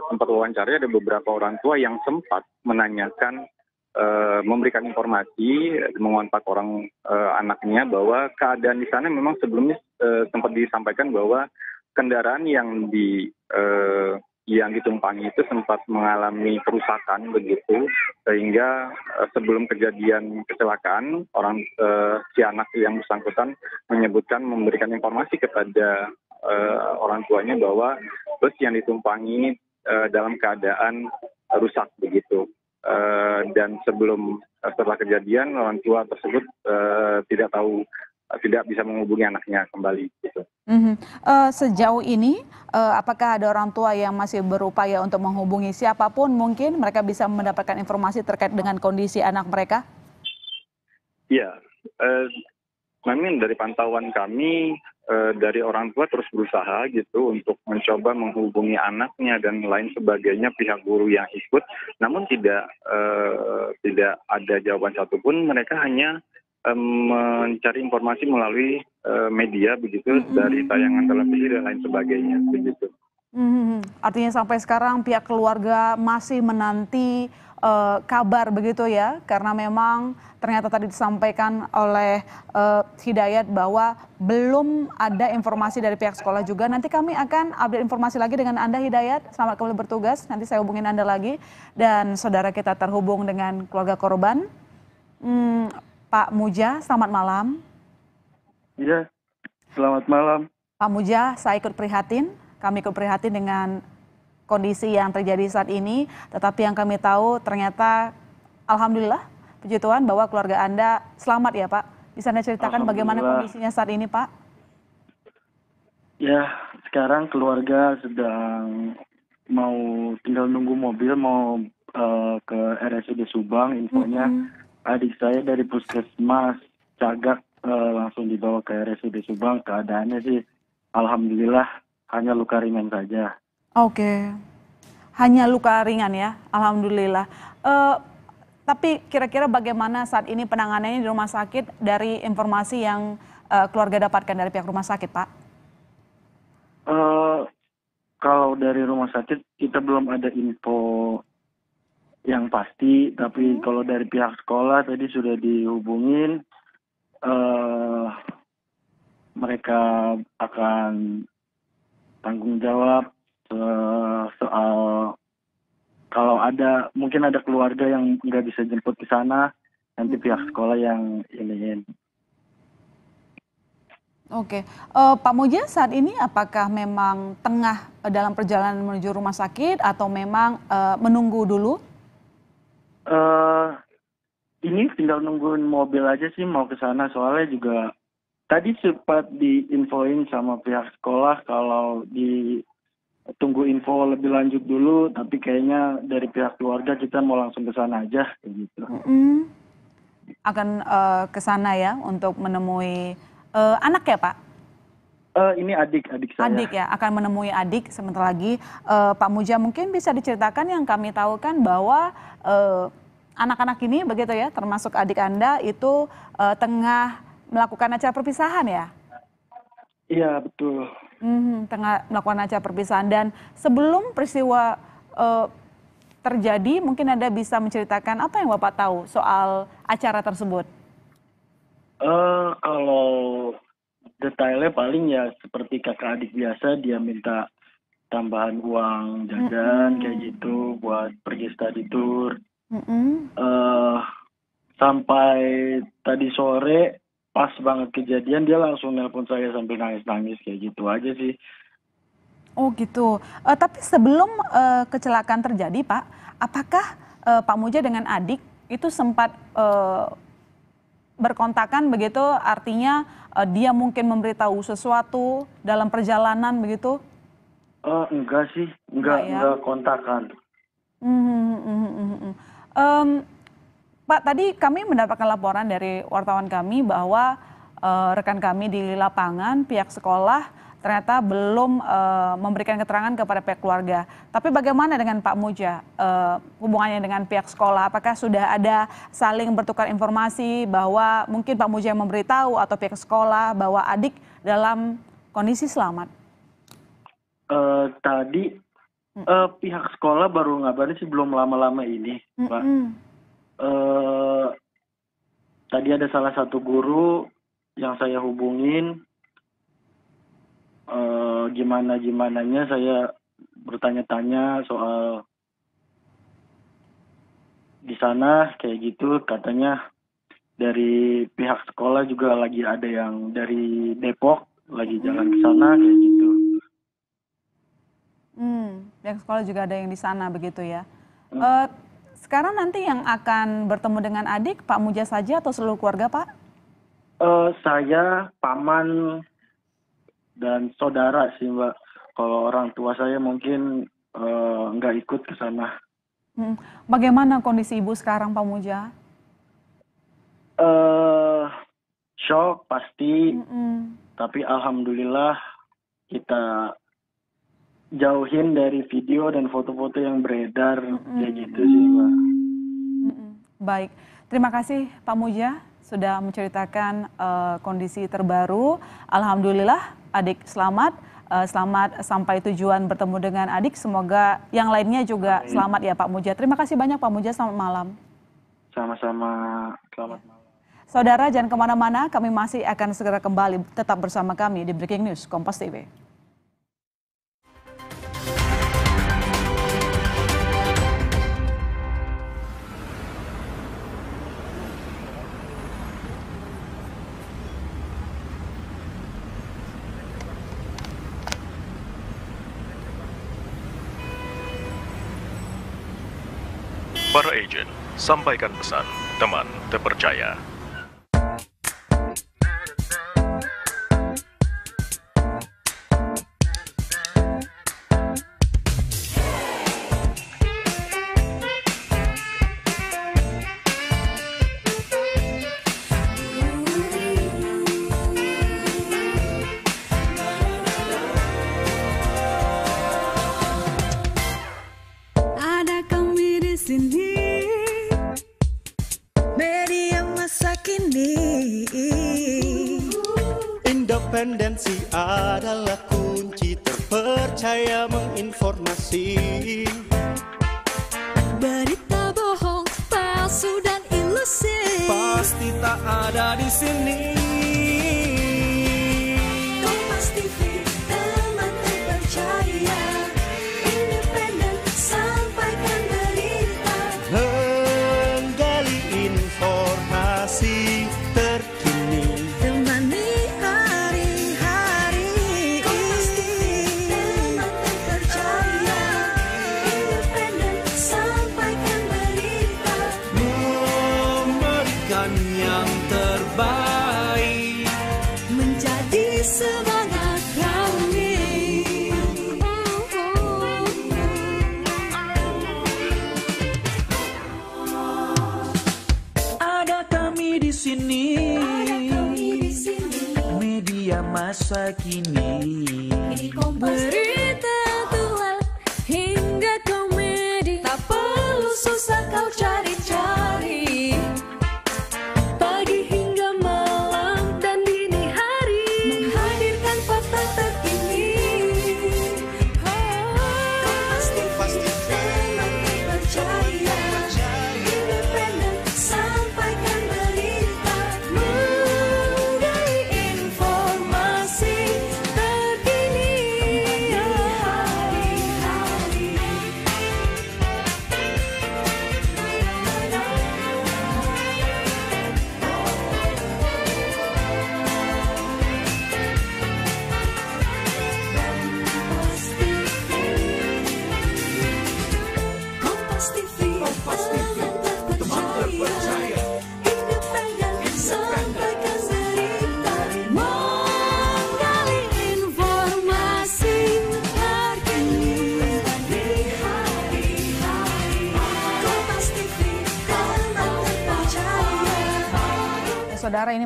sempat wawancara ada beberapa orang tua yang sempat menanyakan eh, memberikan informasi mengontak orang eh, anaknya bahwa keadaan di sana memang sebelumnya sempat disampaikan bahwa kendaraan yang di yang ditumpangi itu sempat mengalami kerusakan begitu sehingga eh, sebelum kejadian kecelakaan orang eh, si anak yang bersangkutan menyebutkan memberikan informasi kepada orang tuanya bahwa bus yang ditumpangi eh, dalam keadaan rusak begitu Eh, dan sebelum eh, setelah kejadian orang tua tersebut eh, tidak tahu tidak bisa menghubungi anaknya kembali gitu. Mhm. Eh, sejauh ini, eh, apakah ada orang tua yang masih berupaya untuk menghubungi siapa pun mungkin mereka bisa mendapatkan informasi terkait dengan kondisi anak mereka? Iya, eh, memang dari pantauan kami eh, dari orang tua terus berusaha gitu untuk mencoba menghubungi anaknya dan lain sebagainya pihak guru yang ikut, namun tidak eh, tidak ada jawaban satupun. Mereka hanya eh, mencari informasi melalui eh, media begitu dari tayangan televisi dan lain sebagainya begitu. Mhm. Artinya sampai sekarang pihak keluarga masih menanti eh, kabar begitu ya, karena memang ternyata tadi disampaikan oleh eh, Hidayat bahwa belum ada informasi dari pihak sekolah juga. Nanti kami akan update informasi lagi dengan Anda Hidayat. Selamat kembali bertugas. Nanti saya hubungin Anda lagi dan saudara kita terhubung dengan keluarga korban. Hmm, Pak Muja, selamat malam. Iya, selamat malam. Pak Muja, saya ikut prihatin. Kami ikut prihatin dengan kondisi yang terjadi saat ini. Tetapi yang kami tahu ternyata Alhamdulillah, puji Tuhan bahwa keluarga Anda selamat ya Pak. Bisa Anda ceritakan bagaimana kondisinya saat ini Pak? Ya, sekarang keluarga sedang mau tinggal nunggu mobil mau eh, ke RSUD Subang. Infonya adik saya dari puskesmas Cagak eh, langsung dibawa ke RSUD Subang. Keadaannya sih, alhamdulillah hanya luka ringan saja. Oke. Hanya luka ringan ya, Alhamdulillah. Eh, tapi kira-kira bagaimana saat ini penanganannya di rumah sakit dari informasi yang eh, keluarga dapatkan dari pihak rumah sakit Pak? Eh, kalau dari rumah sakit kita belum ada info yang pasti, tapi kalau dari pihak sekolah tadi sudah dihubungin, eh mereka akan tanggung jawab eh, soal kalau ada mungkin ada keluarga yang nggak bisa jemput ke sana, nanti pihak sekolah yang iniin. Oke, Eh, Pak Moja saat ini apakah memang tengah eh, dalam perjalanan menuju rumah sakit atau memang eh, menunggu dulu? eh ini tinggal nungguin mobil aja sih mau ke sana soalnya juga tadi sempat diinfoin sama pihak sekolah kalau di tunggu info lebih lanjut dulu tapi kayaknya dari pihak keluarga kita mau langsung ke sana aja kayak gitu. Mm, Akan eh, ke sana ya untuk menemui eh, anak ya Pak? Eh ini adik adik saya. Adik ya, akan menemui adik sebentar lagi. Eh, Pak Muja mungkin bisa diceritakan yang kami tahu kan bahwa eh, anak-anak ini begitu ya, termasuk adik Anda itu eh, tengah melakukan acara perpisahan ya? Iya betul. Mhm, tengah melakukan acara perpisahan dan sebelum peristiwa eh, terjadi mungkin Anda bisa menceritakan apa yang Bapak tahu soal acara tersebut. Eh kalau detailnya paling ya seperti kakak adik biasa dia minta tambahan uang jajan kayak gitu buat pergi study tour. Mm-mm. eh sampai tadi sore pas banget kejadian dia langsung nelpon saya sambil nangis-nangis kayak gitu aja sih. Oh gitu. Eh, tapi sebelum eh, kecelakaan terjadi, Pak, apakah eh, Pak Muja dengan adik itu sempat eh, berkontakan begitu? Artinya eh, dia mungkin memberitahu sesuatu dalam perjalanan begitu? Eh enggak sih, enggak Enggak ya? enggak kontakan. Mhm, mhm, mhm, mhm. Em, Pak, tadi kami mendapatkan laporan dari wartawan kami bahwa eh, rekan kami di lapangan, pihak sekolah ternyata belum eh, memberikan keterangan kepada pihak keluarga. Tapi bagaimana dengan Pak Muja eh, hubungannya dengan pihak sekolah? Apakah sudah ada saling bertukar informasi bahwa mungkin Pak Muja yang memberitahu atau pihak sekolah bahwa adik dalam kondisi selamat? eh tadi eh pihak sekolah baru ngabarin sih belum lama-lama ini, Pak. Mm-mm. Eh tadi ada salah satu guru yang saya hubungin eh gimana gimananya saya bertanya-tanya soal di sana kayak gitu katanya dari pihak sekolah juga lagi ada yang dari Depok lagi jalan ke sana kayak gitu. Hmm, pihak sekolah juga ada yang di sana begitu ya. Eh, sekarang nanti yang akan bertemu dengan adik Pak Muja saja atau seluruh keluarga Pak? Eh, saya, paman, dan saudara sih Mbak. Kalau orang tua saya mungkin eh, nggak ikut ke sana. Hmm. Bagaimana kondisi ibu sekarang Pak Muja? eh shock pasti, Mm-mm. tapi alhamdulillah kita jauhin dari video dan foto-foto yang beredar kayak gitu sih Mbak. Mm-mm. Baik, terima kasih Pak Muja sudah menceritakan eh, kondisi terbaru. Alhamdulillah adik selamat, Eh, selamat sampai tujuan bertemu dengan adik. Semoga yang lainnya juga selamat ya Pak Muja. Terima kasih banyak Pak Muja, selamat malam. Sama-sama selamat malam. Saudara jangan ke mana-mana, kami masih akan segera kembali tetap bersama kami di Breaking News Kompas TV. Sampaikan pesan teman terpercaya.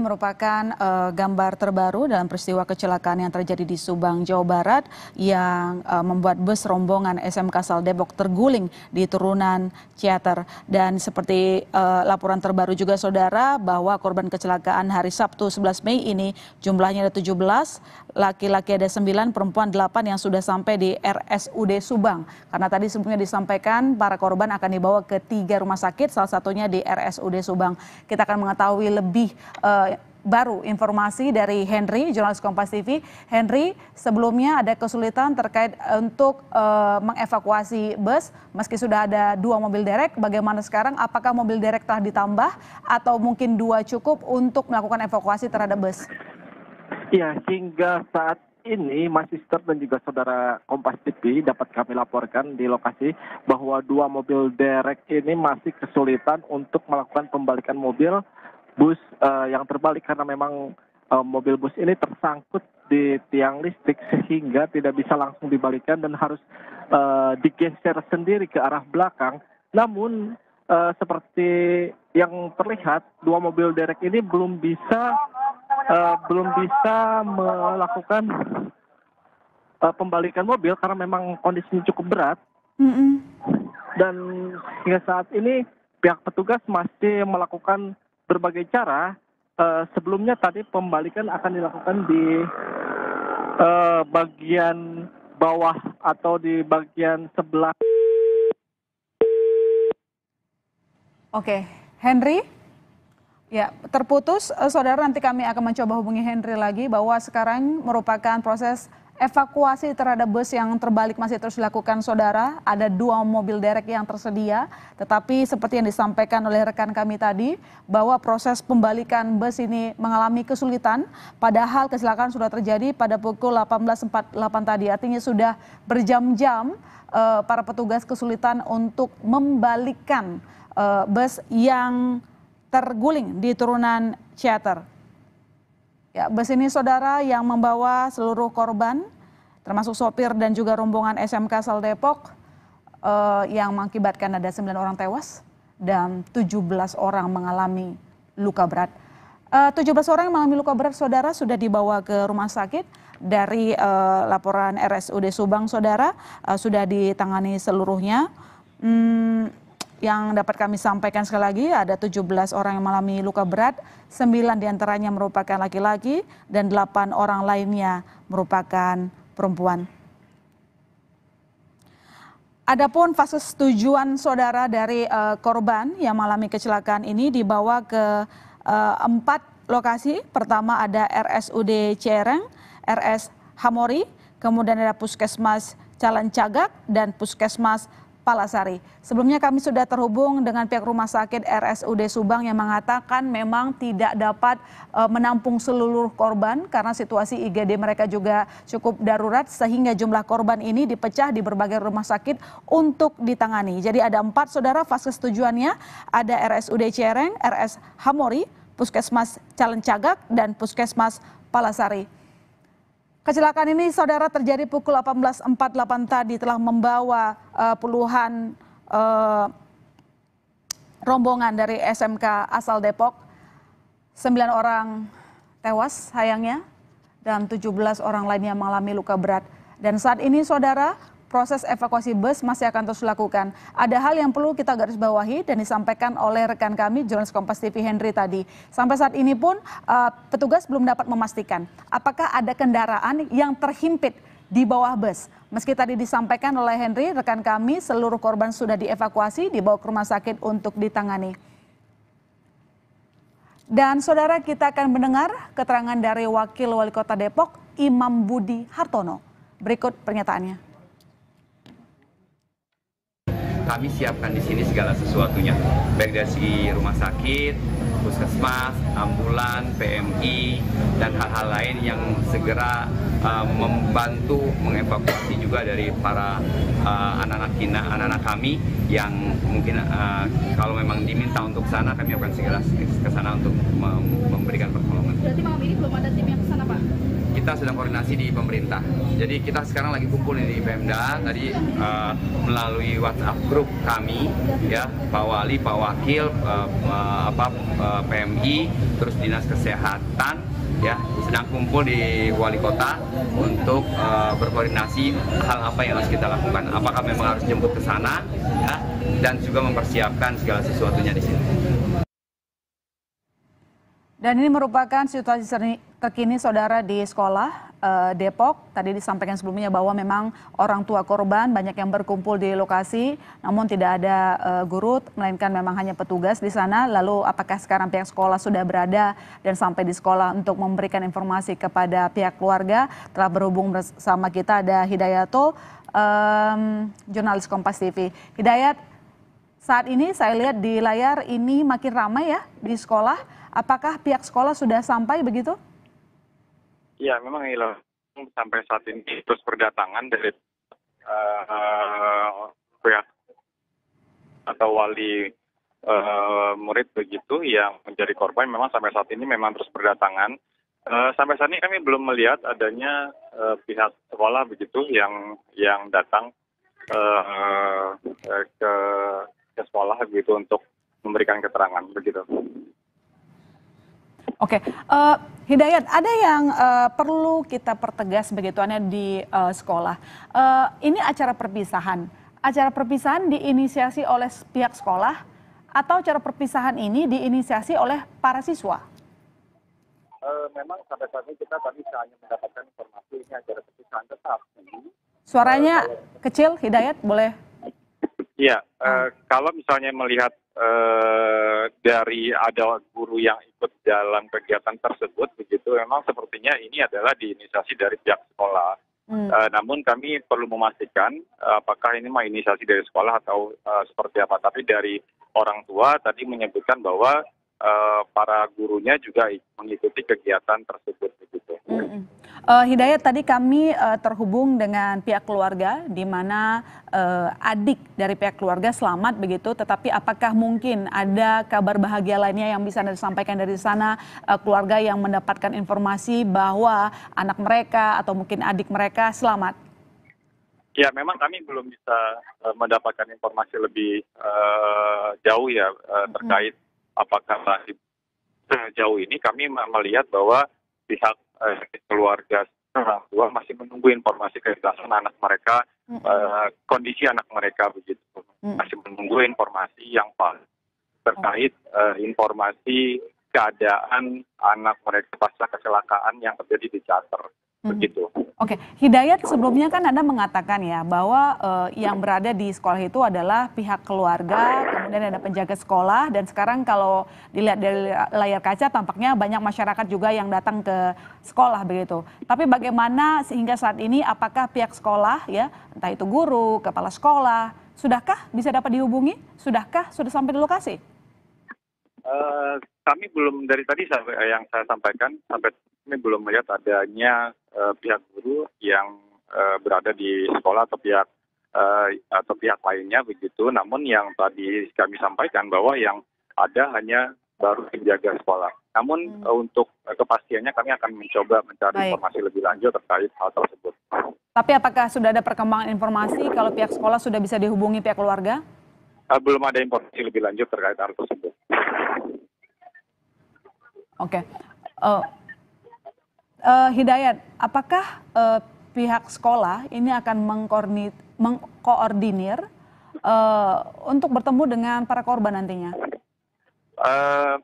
Merupakan eh, gambar terbaru dalam peristiwa kecelakaan yang terjadi di Subang, Jawa Barat yang eh, membuat bus rombongan SMK Sal Depok terguling di turunan Ciater. Dan seperti eh, laporan terbaru juga saudara bahwa korban kecelakaan hari Sabtu 11 Mei ini jumlahnya ada 17, laki-laki ada 9, perempuan 8 yang sudah sampai di RSUD Subang. Karena tadi sebelumnya disampaikan para korban akan dibawa ke tiga rumah sakit, salah satunya di RSUD Subang. Kita akan mengetahui lebih eh, baru informasi dari Henry, jurnalis Kompas TV. Henry, sebelumnya ada kesulitan terkait untuk eh, mengevakuasi bus, meski sudah ada dua mobil derek. Bagaimana sekarang? Apakah mobil derek telah ditambah atau mungkin dua cukup untuk melakukan evakuasi terhadap bus? Ya, hingga saat ini Mas Sister dan juga saudara Kompas TV dapat kami laporkan di lokasi bahwa dua mobil derek ini masih kesulitan untuk melakukan pembalikan mobil bus eh, yang terbalik karena memang eh, mobil bus ini tersangkut di tiang listrik sehingga tidak bisa langsung dibalikan dan harus eh, digeser sendiri ke arah belakang. Namun eh, seperti yang terlihat dua mobil derek ini belum bisa eh, belum bisa melakukan eh, pembalikan mobil karena memang kondisinya cukup berat Mm-mm. dan hingga saat ini pihak petugas masih melakukan berbagai cara. Eh, sebelumnya tadi pembalikan akan dilakukan di eh, bagian bawah atau di bagian sebelah. Oke, Henry. Ya, terputus. Eh, Saudara nanti kami akan mencoba hubungi Henry lagi bahwa sekarang merupakan proses evakuasi terhadap bus yang terbalik masih terus dilakukan saudara. Ada dua mobil derek yang tersedia, tetapi seperti yang disampaikan oleh rekan kami tadi, bahwa proses pembalikan bus ini mengalami kesulitan, padahal kecelakaan sudah terjadi pada pukul 18.48 tadi. Artinya sudah berjam-jam eh, para petugas kesulitan untuk membalikkan eh, bus yang terguling di turunan Ciater. Ya, bus ini saudara yang membawa seluruh korban, termasuk sopir dan juga rombongan SMK Asal Depok, eh, yang mengakibatkan ada 9 orang tewas dan 17 orang mengalami luka berat. Eh, 17 orang yang mengalami luka berat saudara sudah dibawa ke rumah sakit dari eh, laporan RSUD Subang saudara eh, sudah ditangani seluruhnya. Hmm, yang dapat kami sampaikan sekali lagi ada 17 orang yang mengalami luka berat, 9 di antaranya merupakan laki-laki dan 8 orang lainnya merupakan perempuan. Adapun fase tujuan saudara dari eh, korban yang mengalami kecelakaan ini dibawa ke eh, empat lokasi. Pertama ada RSUD Cereng, RS Hamori, kemudian ada Puskesmas Calan Cagak dan Puskesmas Palasari. Sebelumnya kami sudah terhubung dengan pihak rumah sakit RSUD Subang yang mengatakan memang tidak dapat eh, menampung seluruh korban karena situasi IGD mereka juga cukup darurat sehingga jumlah korban ini dipecah di berbagai rumah sakit untuk ditangani. Jadi ada empat saudara fase tujuannya ada RSUD Cereng, RS Hamori, Puskesmas Calencagak dan Puskesmas Palasari. Kecelakaan ini saudara terjadi pukul 18.48 tadi telah membawa eh, puluhan eh, rombongan dari SMK asal Depok. Sembilan orang tewas sayangnya dan 17 orang lainnya mengalami luka berat. Dan saat ini saudara proses evakuasi bus masih akan terus dilakukan. Ada hal yang perlu kita garis bawahi dan disampaikan oleh rekan kami jurnalis Kompas TV Henry tadi. Sampai saat ini pun uh, petugas belum dapat memastikan apakah ada kendaraan yang terhimpit di bawah bus. Meski tadi disampaikan oleh Henry, rekan kami seluruh korban sudah dievakuasi dibawa ke rumah sakit untuk ditangani. Dan saudara kita akan mendengar keterangan dari Wakil Wali Kota Depok, Imam Budi Hartono. Berikut pernyataannya. Kami siapkan di sini segala sesuatunya, baik dari rumah sakit, puskesmas, ambulan, PMI, dan hal-hal lain yang segera uh, membantu mengevakuasi juga dari para uh, anak-anak kita, anak-anak kami yang mungkin uh, kalau memang diminta untuk sana, kami akan segera ke sana untuk mem- memberikan pertolongan. Berarti malam ini belum ada tim yang? Kita sedang koordinasi di pemerintah. Jadi kita sekarang lagi kumpul di Pemda tadi uh, melalui WhatsApp grup kami ya Pak Wali, Pak Wakil, uh, apa uh, PMI, terus Dinas Kesehatan ya sedang kumpul di wali kota untuk uh, berkoordinasi hal apa yang harus kita lakukan. Apakah memang harus jemput ke sana ya dan juga mempersiapkan segala sesuatunya di sini. Dan ini merupakan situasi terkini saudara di sekolah eh, Depok. Tadi disampaikan sebelumnya bahwa memang orang tua korban banyak yang berkumpul di lokasi, namun tidak ada eh, guru, melainkan memang hanya petugas di sana. Lalu apakah sekarang pihak sekolah sudah berada dan sampai di sekolah untuk memberikan informasi kepada pihak keluarga? Telah berhubung bersama kita ada Hidayatul, em, jurnalis Kompas TV. Hidayat, saat ini saya lihat di layar ini makin ramai ya di sekolah. Apakah pihak sekolah sudah sampai begitu? Ya, memang Ilo sampai saat ini terus berdatangan dari eh, pihak atau wali eh, murid begitu yang menjadi korban memang sampai saat ini memang terus berdatangan. Eh, sampai saat ini kami belum melihat adanya eh, pihak sekolah begitu yang yang datang eh, ke ke sekolah begitu untuk memberikan keterangan begitu. Oke, eh, Hidayat, ada yang eh, perlu kita pertegas begitu Anda di eh, sekolah. Eh, ini acara perpisahan. Acara perpisahan diinisiasi oleh pihak sekolah atau acara perpisahan ini diinisiasi oleh para siswa? Eh, memang sampai saat ini kita tadi hanya mendapatkan informasi ini acara perpisahan tetap. Suaranya kecil, Hidayat, boleh? Iya, eh, kalau misalnya melihat dari ada guru yang ikut dalam kegiatan tersebut, begitu, memang sepertinya ini adalah diinisiasi dari pihak sekolah. Eh, namun kami perlu memastikan eh, apakah ini mah inisiasi dari sekolah atau eh, seperti apa. Tapi dari orang tua tadi menyebutkan bahwa eh, para gurunya juga mengikuti kegiatan tersebut, begitu. Eh, Hidayat, tadi kami eh, terhubung dengan pihak keluarga, di mana eh, adik dari pihak keluarga selamat begitu. Tetapi apakah mungkin ada kabar bahagia lainnya yang bisa Anda sampaikan dari sana, eh, keluarga yang mendapatkan informasi bahwa anak mereka atau mungkin adik mereka selamat? Ya, memang kami belum bisa eh, mendapatkan informasi lebih eh, jauh ya eh, terkait apakah masih sejauh ini kami me- melihat bahwa pihak eh, keluarga orang tua masih menunggu informasi kejelasan anak mereka, eh, kondisi anak mereka begitu, masih menunggu informasi yang pasti terkait eh, informasi keadaan anak mereka pasca kecelakaan yang terjadi di Cater begitu. Oke, Hidayat sebelumnya kan Anda mengatakan ya bahwa eh, yang berada di sekolah itu adalah pihak keluarga, kemudian ada penjaga sekolah dan sekarang kalau dilihat dari layar kaca tampaknya banyak masyarakat juga yang datang ke sekolah begitu. Tapi bagaimana sehingga saat ini apakah pihak sekolah ya, entah itu guru, kepala sekolah, sudahkah bisa dapat dihubungi? Sudahkah sudah sampai di lokasi? Eh, kami belum dari tadi sampai yang saya sampaikan sampai kami belum melihat adanya pihak guru yang eh, berada di sekolah atau pihak eh, atau pihak lainnya begitu. Namun yang tadi kami sampaikan bahwa yang ada hanya baru penjaga sekolah. Namun eh, untuk eh, kepastiannya kami akan mencoba mencari Baik. informasi lebih lanjut terkait hal tersebut. Tapi apakah sudah ada perkembangan informasi kalau pihak sekolah sudah bisa dihubungi pihak keluarga? Eh, belum ada informasi lebih lanjut terkait hal tersebut. Oke. Eh, eh, Hidayat, apakah eh, pihak sekolah ini akan mengkoordinir, mengkoordinir eh, untuk bertemu dengan para korban nantinya? Eh,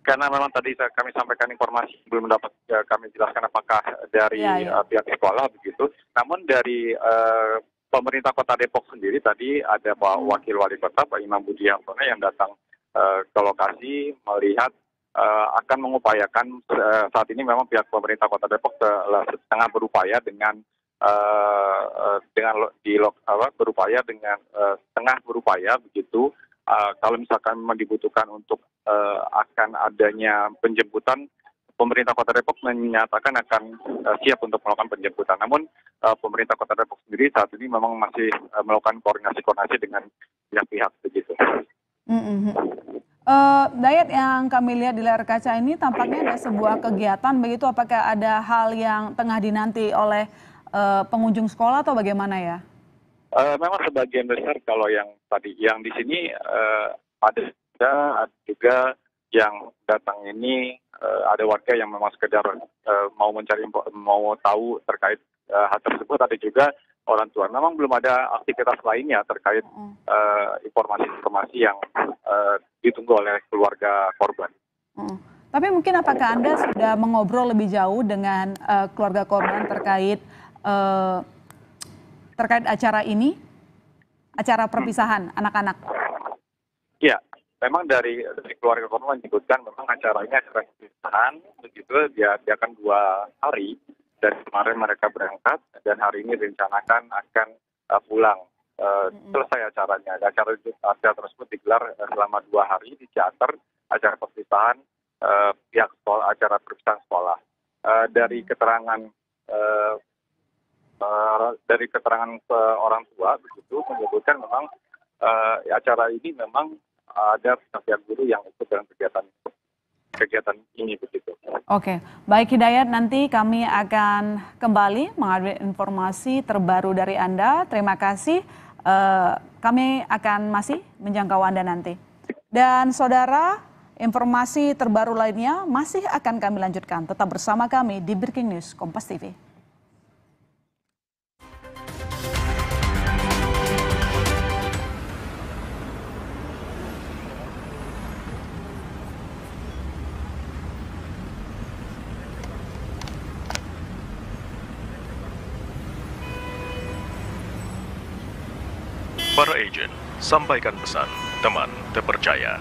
karena memang tadi kami sampaikan informasi belum dapat eh, kami jelaskan apakah dari Iya, iya. eh, pihak sekolah begitu. Namun dari eh, pemerintah Kota Depok sendiri tadi ada Pak Wakil Wali Kota Pak Imam Budi Hartono yang datang eh, ke lokasi melihat akan mengupayakan eh, saat ini memang pihak pemerintah Kota Depok setengah berupaya dengan eh, eh, dengan di apa, berupaya dengan eh, setengah berupaya begitu kalau misalkan memang dibutuhkan untuk akan adanya penjemputan, pemerintah Kota Depok menyatakan akan uh, siap untuk melakukan penjemputan. Namun uh, pemerintah Kota Depok sendiri saat ini memang masih uh, melakukan koordinasi-koordinasi dengan pihak-pihak begitu. Mm-mm. Eh, Dayat yang kami lihat di layar kaca ini tampaknya ada sebuah kegiatan begitu. Apakah ada hal yang tengah dinanti oleh eh, pengunjung sekolah atau bagaimana ya? Uh, memang sebagian besar kalau yang tadi yang di sini uh, ada ada juga yang datang ini uh, ada warga yang memang sekedar uh, mau mencari mau tahu terkait uh, hal tersebut ada juga orang tua. Memang belum ada aktivitas lainnya terkait uh, informasi-informasi yang uh, ditunggu oleh keluarga korban. Mm. Tapi mungkin apakah Anda sudah mengobrol lebih jauh dengan eh, keluarga korban terkait eh, terkait acara ini, acara perpisahan anak-anak? Ya, memang dari, dari keluarga korban menyebutkan memang acara ini acara pernikahan begitu dia dia akan dua hari dan kemarin mereka berangkat dan hari ini direncanakan akan uh, pulang Uh, selesai acaranya. Acara acara tersebut digelar uh, selama dua hari di teater acara perpisahan uh, pihak sekolah acara perpisahan sekolah. Uh, dari keterangan uh, uh, dari keterangan orang tua begitu menyebutkan memang uh, acara ini memang ada pihak guru yang ikut dalam kegiatan kegiatan ini begitu. Oke, baik Hidayat, nanti kami akan kembali mengambil informasi terbaru dari Anda. Terima kasih. Eh, kami akan masih menjangkau Anda nanti. Dan saudara, informasi terbaru lainnya masih akan kami lanjutkan. Tetap bersama kami di Breaking News Kompas TV. Para agent, sampaikan pesan teman terpercaya.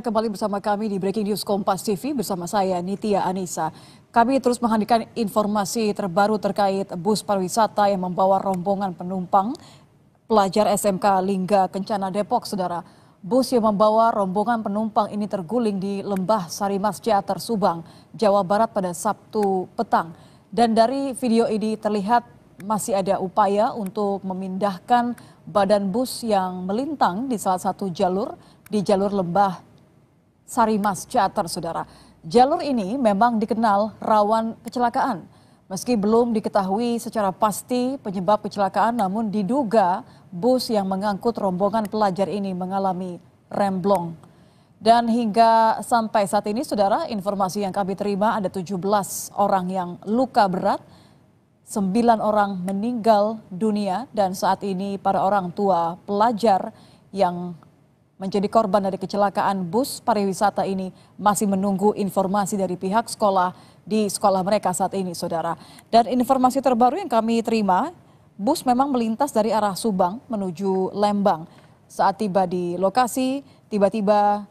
Anda kembali bersama kami di Breaking News Kompas TV bersama saya Nitia Anissa. Kami terus menghadirkan informasi terbaru terkait bus pariwisata yang membawa rombongan penumpang pelajar SMK Lingga Kencana Depok, Saudara. Bus yang membawa rombongan penumpang ini terguling di Lembah Sarimas Ciater Subang, Jawa Barat pada Sabtu petang. Dan dari video ini terlihat masih ada upaya untuk memindahkan badan bus yang melintang di salah satu jalur di jalur Lembah Sarimas Ciater, Saudara. Jalur ini memang dikenal rawan kecelakaan. Meski belum diketahui secara pasti penyebab kecelakaan, namun diduga bus yang mengangkut rombongan pelajar ini mengalami remblong. Dan hingga sampai saat ini, Saudara, informasi yang kami terima ada 17 orang yang luka berat, 9 orang meninggal dunia, dan saat ini para orang tua pelajar yang menjadi korban dari kecelakaan bus pariwisata ini masih menunggu informasi dari pihak sekolah di sekolah mereka saat ini, saudara. Dan informasi terbaru yang kami terima, bus memang melintas dari arah Subang menuju Lembang. Saat tiba di lokasi, tiba-tiba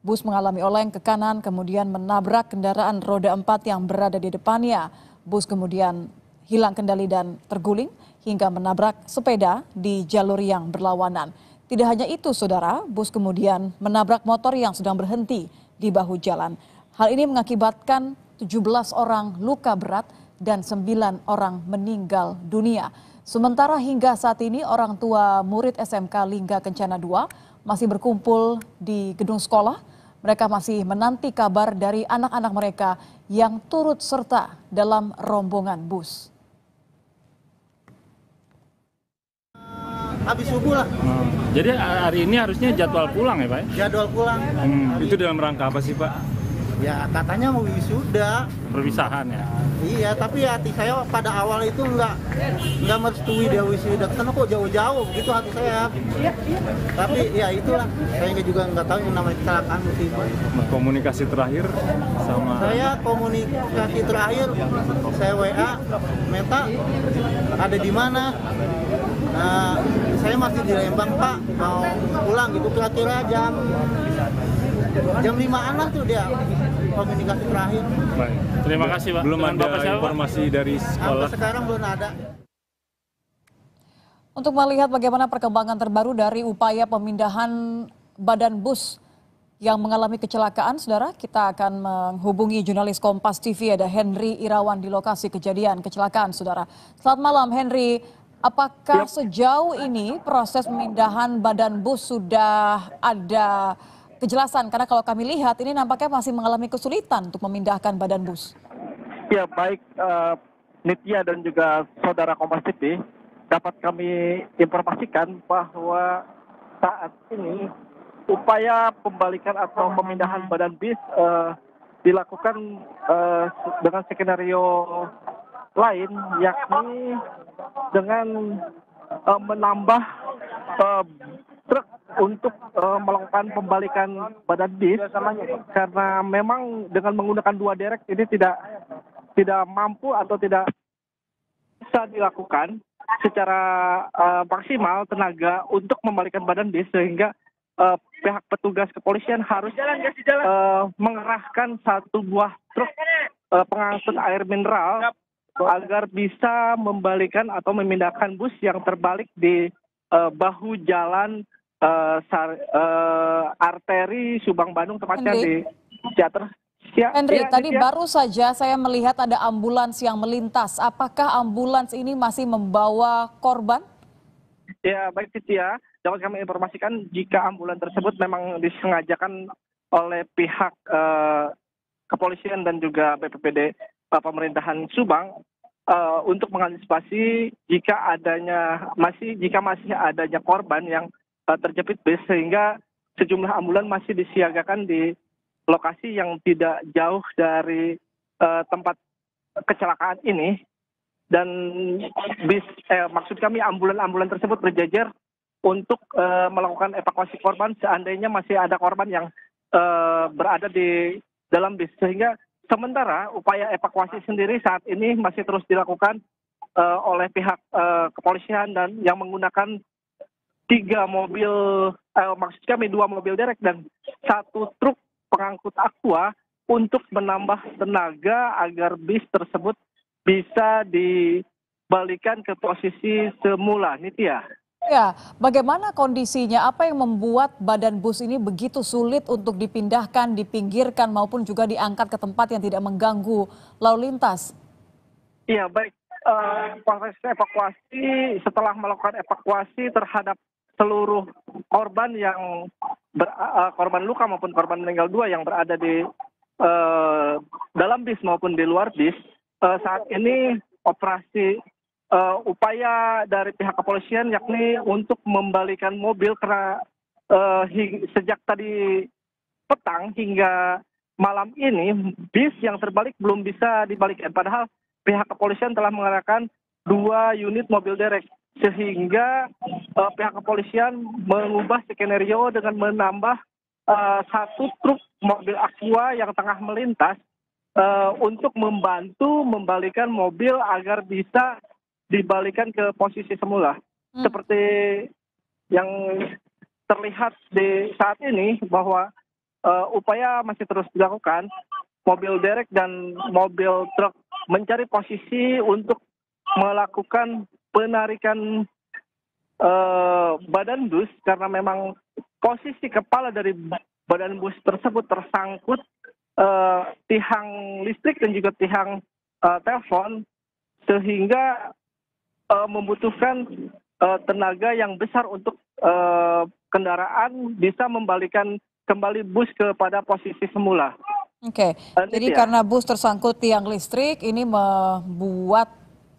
bus mengalami oleng ke kanan, kemudian menabrak kendaraan roda empat yang berada di depannya. Bus kemudian hilang kendali dan terguling hingga menabrak sepeda di jalur yang berlawanan. Tidak hanya itu, saudara, bus kemudian menabrak motor yang sedang berhenti di bahu jalan. Hal ini mengakibatkan 17 orang luka berat dan 9 orang meninggal dunia. Sementara hingga saat ini orang tua murid SMK Lingga Kencana II masih berkumpul di gedung sekolah. Mereka masih menanti kabar dari anak-anak mereka yang turut serta dalam rombongan bus. Habis subuh lah. Hmm. Jadi hari ini harusnya jadwal pulang ya Pak? ya? Jadwal pulang. Hmm, Itu dalam rangka apa sih Pak? Ya katanya mau wisuda. Perpisahan ya? Iya, tapi hati saya pada awal itu nggak nggak merestui dia wisuda. Karena kok jauh-jauh gitu hati saya. Tapi ya itulah. Saya juga nggak tahu yang namanya kecelakaan musibah. Komunikasi terakhir sama Saya komunikasi terakhir saya WA, Meta ada di mana? Nah, saya masih di Lembang Pak, mau pulang gitu kira-kira jam jam limaan lah tuh dia komunikasi terakhir. Baik. Terima kasih Pak. Belum Dengan ada Bapak siapa, Pak? informasi dari sekolah. Sampai sekarang belum ada. Untuk melihat bagaimana perkembangan terbaru dari upaya pemindahan badan bus yang mengalami kecelakaan, saudara, kita akan menghubungi jurnalis Kompas TV ada Henry Irawan di lokasi kejadian kecelakaan, saudara. Selamat malam, Henry. Apakah sejauh ini proses pemindahan badan bus sudah ada kejelasan? Karena kalau kami lihat ini nampaknya masih mengalami kesulitan untuk memindahkan badan bus. Ya baik eh, Nitya dan juga saudara Kompas TV dapat kami informasikan bahwa saat ini upaya pembalikan atau pemindahan badan bis eh, dilakukan eh, dengan skenario lain yakni dengan eh, menambah eh, truk untuk eh, melakukan pembalikan badan bis. Karena memang dengan menggunakan dua derek ini tidak tidak mampu atau tidak bisa dilakukan secara eh, maksimal tenaga untuk membalikan badan bis sehingga eh, pihak petugas kepolisian harus eh, mengerahkan satu buah truk eh, pengangkut air mineral agar bisa membalikan atau memindahkan bus yang terbalik di eh, bahu jalan eh, Sar- eh, arteri Subang Bandung tepatnya Henry. di Ciater. Ya, Henry, ya, tadi ya. baru saja saya melihat ada ambulans yang melintas. Apakah ambulans ini masih membawa korban? Ya, baik Titia. Dapat kami informasikan jika ambulan tersebut memang disengajakan oleh pihak eh, kepolisian dan juga BPPD pemerintahan Subang eh, untuk mengantisipasi jika adanya masih jika masih adanya korban yang eh, terjepit bis sehingga sejumlah ambulan masih disiagakan di lokasi yang tidak jauh dari eh, tempat kecelakaan ini. Dan bis eh, maksud kami ambulan-ambulan tersebut berjajar untuk eh, melakukan evakuasi korban seandainya masih ada korban yang eh, berada di dalam bis. Sehingga sementara upaya evakuasi sendiri saat ini masih terus dilakukan eh, oleh pihak eh, kepolisian dan yang menggunakan tiga mobil eh, maksud kami dua mobil derek dan satu truk pengangkut aqua untuk menambah tenaga agar bis tersebut bisa dibalikan ke posisi semula, Nitya. Ya, bagaimana kondisinya? Apa yang membuat badan bus ini begitu sulit untuk dipindahkan, dipinggirkan maupun juga diangkat ke tempat yang tidak mengganggu lalu lintas? Iya, baik. Eh, proses evakuasi setelah melakukan evakuasi terhadap seluruh korban yang ber- eh, korban luka maupun korban meninggal dua yang berada di eh, dalam bis maupun di luar bis eh, saat ini operasi upaya dari pihak kepolisian yakni untuk membalikan mobil karena eh, sejak tadi petang hingga malam ini bis yang terbalik belum bisa dibalikkan padahal pihak kepolisian telah mengerahkan dua unit mobil derek sehingga eh, pihak kepolisian mengubah skenario dengan menambah eh, satu truk mobil aqua yang tengah melintas eh, untuk membantu membalikan mobil agar bisa dibalikan ke posisi semula. Seperti yang terlihat di saat ini bahwa eh, upaya masih terus dilakukan. Mobil derek dan mobil truk mencari posisi untuk melakukan penarikan eh, badan bus karena memang posisi kepala dari badan bus tersebut tersangkut eh, tiang listrik dan juga tiang eh, telepon sehingga eh, membutuhkan eh, tenaga yang besar untuk eh, kendaraan bisa membalikan kembali bus kepada posisi semula. Oke, Eh, jadi Nitya. karena bus tersangkut tiang listrik ini membuat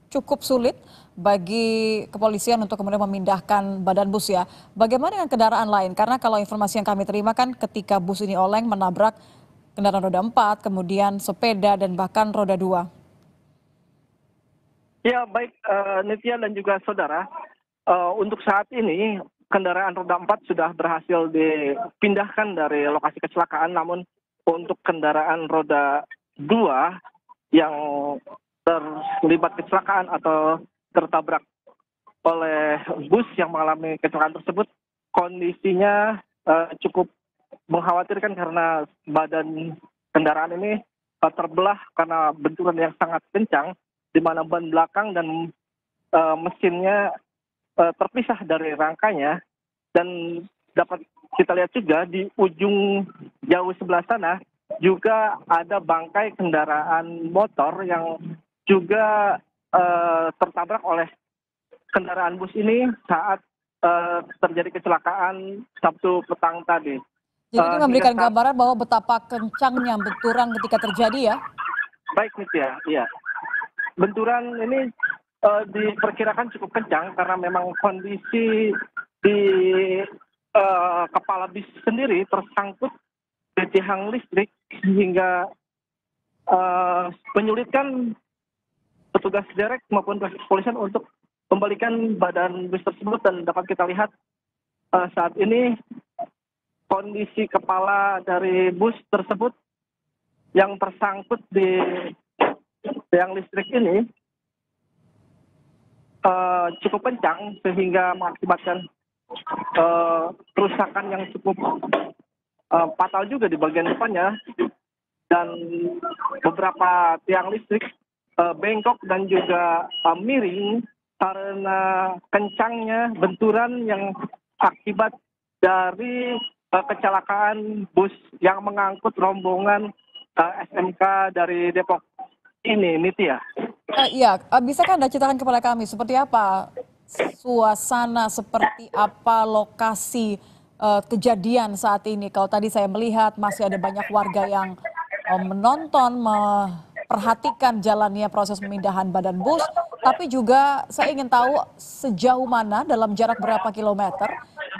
cukup sulit bagi kepolisian untuk kemudian memindahkan badan bus ya. Bagaimana dengan kendaraan lain? Karena kalau informasi yang kami terima kan ketika bus ini oleng menabrak kendaraan roda 4, kemudian sepeda dan bahkan roda 2. Ya baik eh, Nitya dan juga saudara, eh, untuk saat ini kendaraan roda 4 sudah berhasil dipindahkan dari lokasi kecelakaan, namun untuk kendaraan roda 2 yang terlibat kecelakaan atau tertabrak oleh bus yang mengalami kecelakaan tersebut, kondisinya eh, cukup mengkhawatirkan karena badan kendaraan ini terbelah karena benturan yang sangat kencang di mana ban belakang dan eh, mesinnya eh, terpisah dari rangkanya dan dapat kita lihat juga di ujung jauh sebelah sana juga ada bangkai kendaraan motor yang juga eh, tertabrak oleh kendaraan bus ini saat eh, terjadi kecelakaan Sabtu petang tadi. Jadi ini memberikan gambaran bahwa betapa kencangnya benturan ketika terjadi ya. Baik Nitya, iya. Benturan ini eh, diperkirakan cukup kencang karena memang kondisi di eh, kepala bis sendiri tersangkut di tiang listrik sehingga eh, menyulitkan petugas derek maupun pihak kepolisian untuk kembalikan badan bus tersebut dan dapat kita lihat eh, saat ini kondisi kepala dari bus tersebut yang tersangkut di tiang listrik ini eh, cukup kencang sehingga mengakibatkan eh, kerusakan yang cukup eh, fatal juga di bagian depannya. Dan beberapa tiang listrik bengkok dan juga miring karena kencangnya benturan yang akibat dari kecelakaan bus yang mengangkut rombongan SMK dari Depok ini, Nitya. Eh, Iya, eh, bisakah Anda ceritakan kepada kami seperti apa suasana, seperti apa lokasi eh, kejadian saat ini? Kalau tadi saya melihat masih ada banyak warga yang eh, menonton, memperhatikan jalannya proses pemindahan badan bus, tapi juga saya ingin tahu sejauh mana dalam jarak berapa kilometer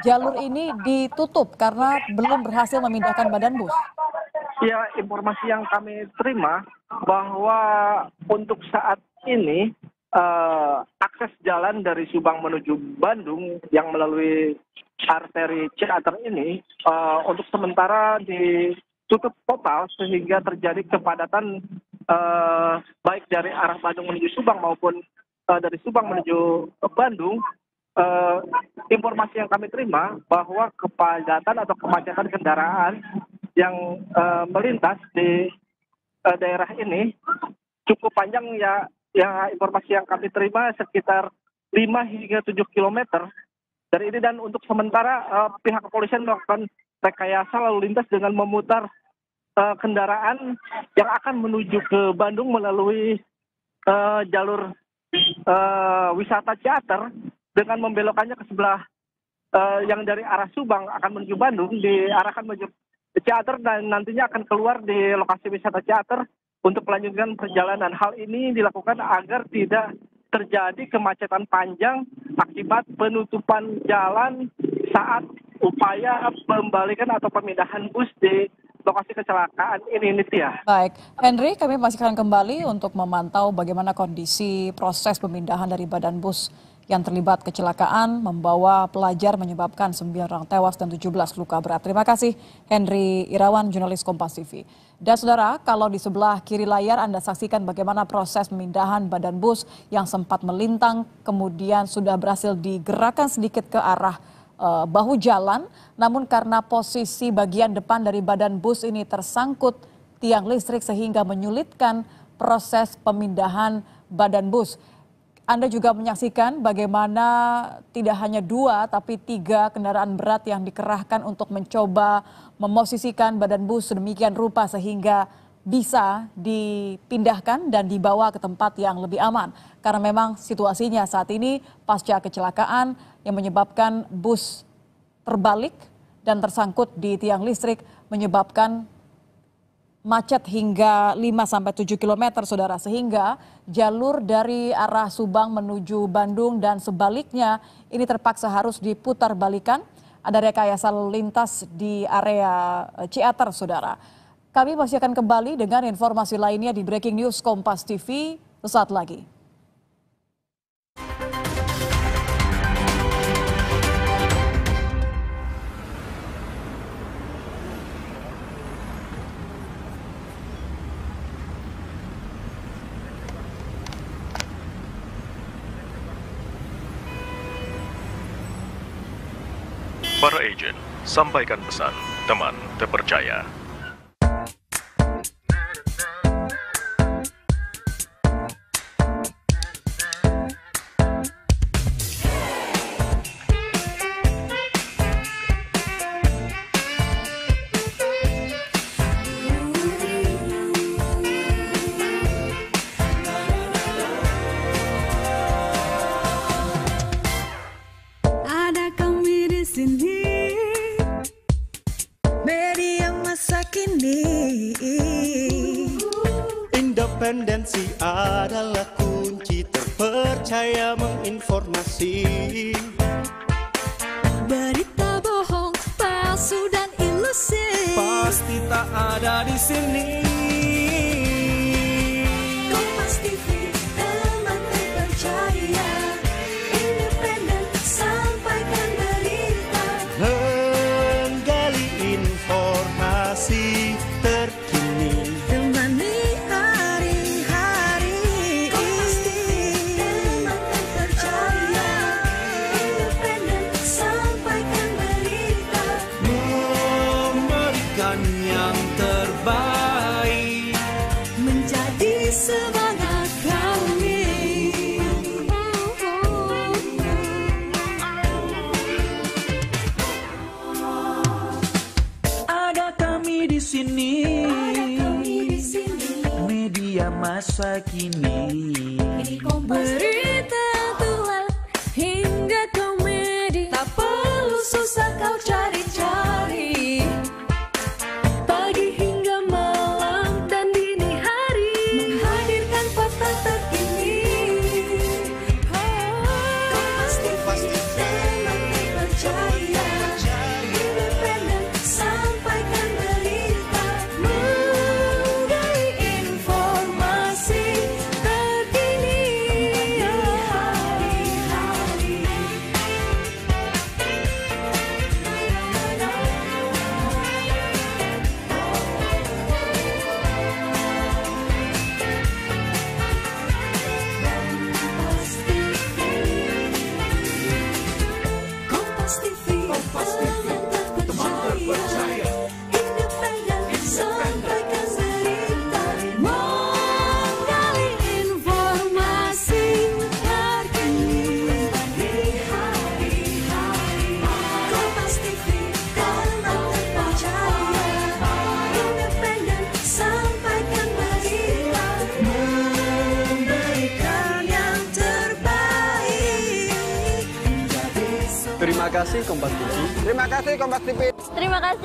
jalur ini ditutup karena belum berhasil memindahkan badan bus. Ya, informasi yang kami terima bahwa untuk saat ini eh, akses jalan dari Subang menuju Bandung yang melalui arteri Ciater ini eh, untuk sementara ditutup total sehingga terjadi kepadatan eh, baik dari arah Bandung menuju Subang maupun dari Subang menuju Bandung. Eh, informasi yang kami terima bahwa kepadatan atau kemacetan kendaraan yang eh, melintas di daerah ini cukup panjang ya. Ya informasi yang kami terima sekitar 5 hingga 7 kilometer dari ini. Dan untuk sementara eh, pihak kepolisian melakukan rekayasa lalu lintas dengan memutar eh, kendaraan yang akan menuju ke Bandung melalui eh, jalur eh, wisata Ciater dengan membelokkannya ke sebelah eh, yang dari arah Subang akan menuju Bandung diarahkan menuju Ciater dan nantinya akan keluar di lokasi wisata Ciater untuk melanjutkan perjalanan. Hal ini dilakukan agar tidak terjadi kemacetan panjang akibat penutupan jalan saat upaya pembalikan atau pemindahan bus di lokasi kecelakaan ini, Nitya. Baik, Henry, kami masih akan kembali untuk memantau bagaimana kondisi proses pemindahan dari badan bus yang terlibat kecelakaan membawa pelajar menyebabkan 9 orang tewas dan 17 luka berat. Terima kasih Henry Irawan, jurnalis Kompas TV. Dan saudara, kalau di sebelah kiri layar Anda saksikan bagaimana proses pemindahan badan bus yang sempat melintang kemudian sudah berhasil digerakkan sedikit ke arah eh, bahu jalan, namun karena posisi bagian depan dari badan bus ini tersangkut tiang listrik sehingga menyulitkan proses pemindahan badan bus. Anda juga menyaksikan bagaimana tidak hanya dua tapi tiga kendaraan berat yang dikerahkan untuk mencoba memosisikan badan bus sedemikian rupa sehingga bisa dipindahkan dan dibawa ke tempat yang lebih aman. Karena memang situasinya saat ini pasca kecelakaan yang menyebabkan bus terbalik dan tersangkut di tiang listrik menyebabkan macet hingga 5 sampai 7 km Saudara sehingga jalur dari arah Subang menuju Bandung dan sebaliknya ini terpaksa harus diputar balikan. Ada rekayasa lintas di area eh, Ciater Saudara. Kami masih akan kembali dengan informasi lainnya di Breaking News Kompas TV sesaat lagi. Para agent, sampaikan pesan teman terpercaya.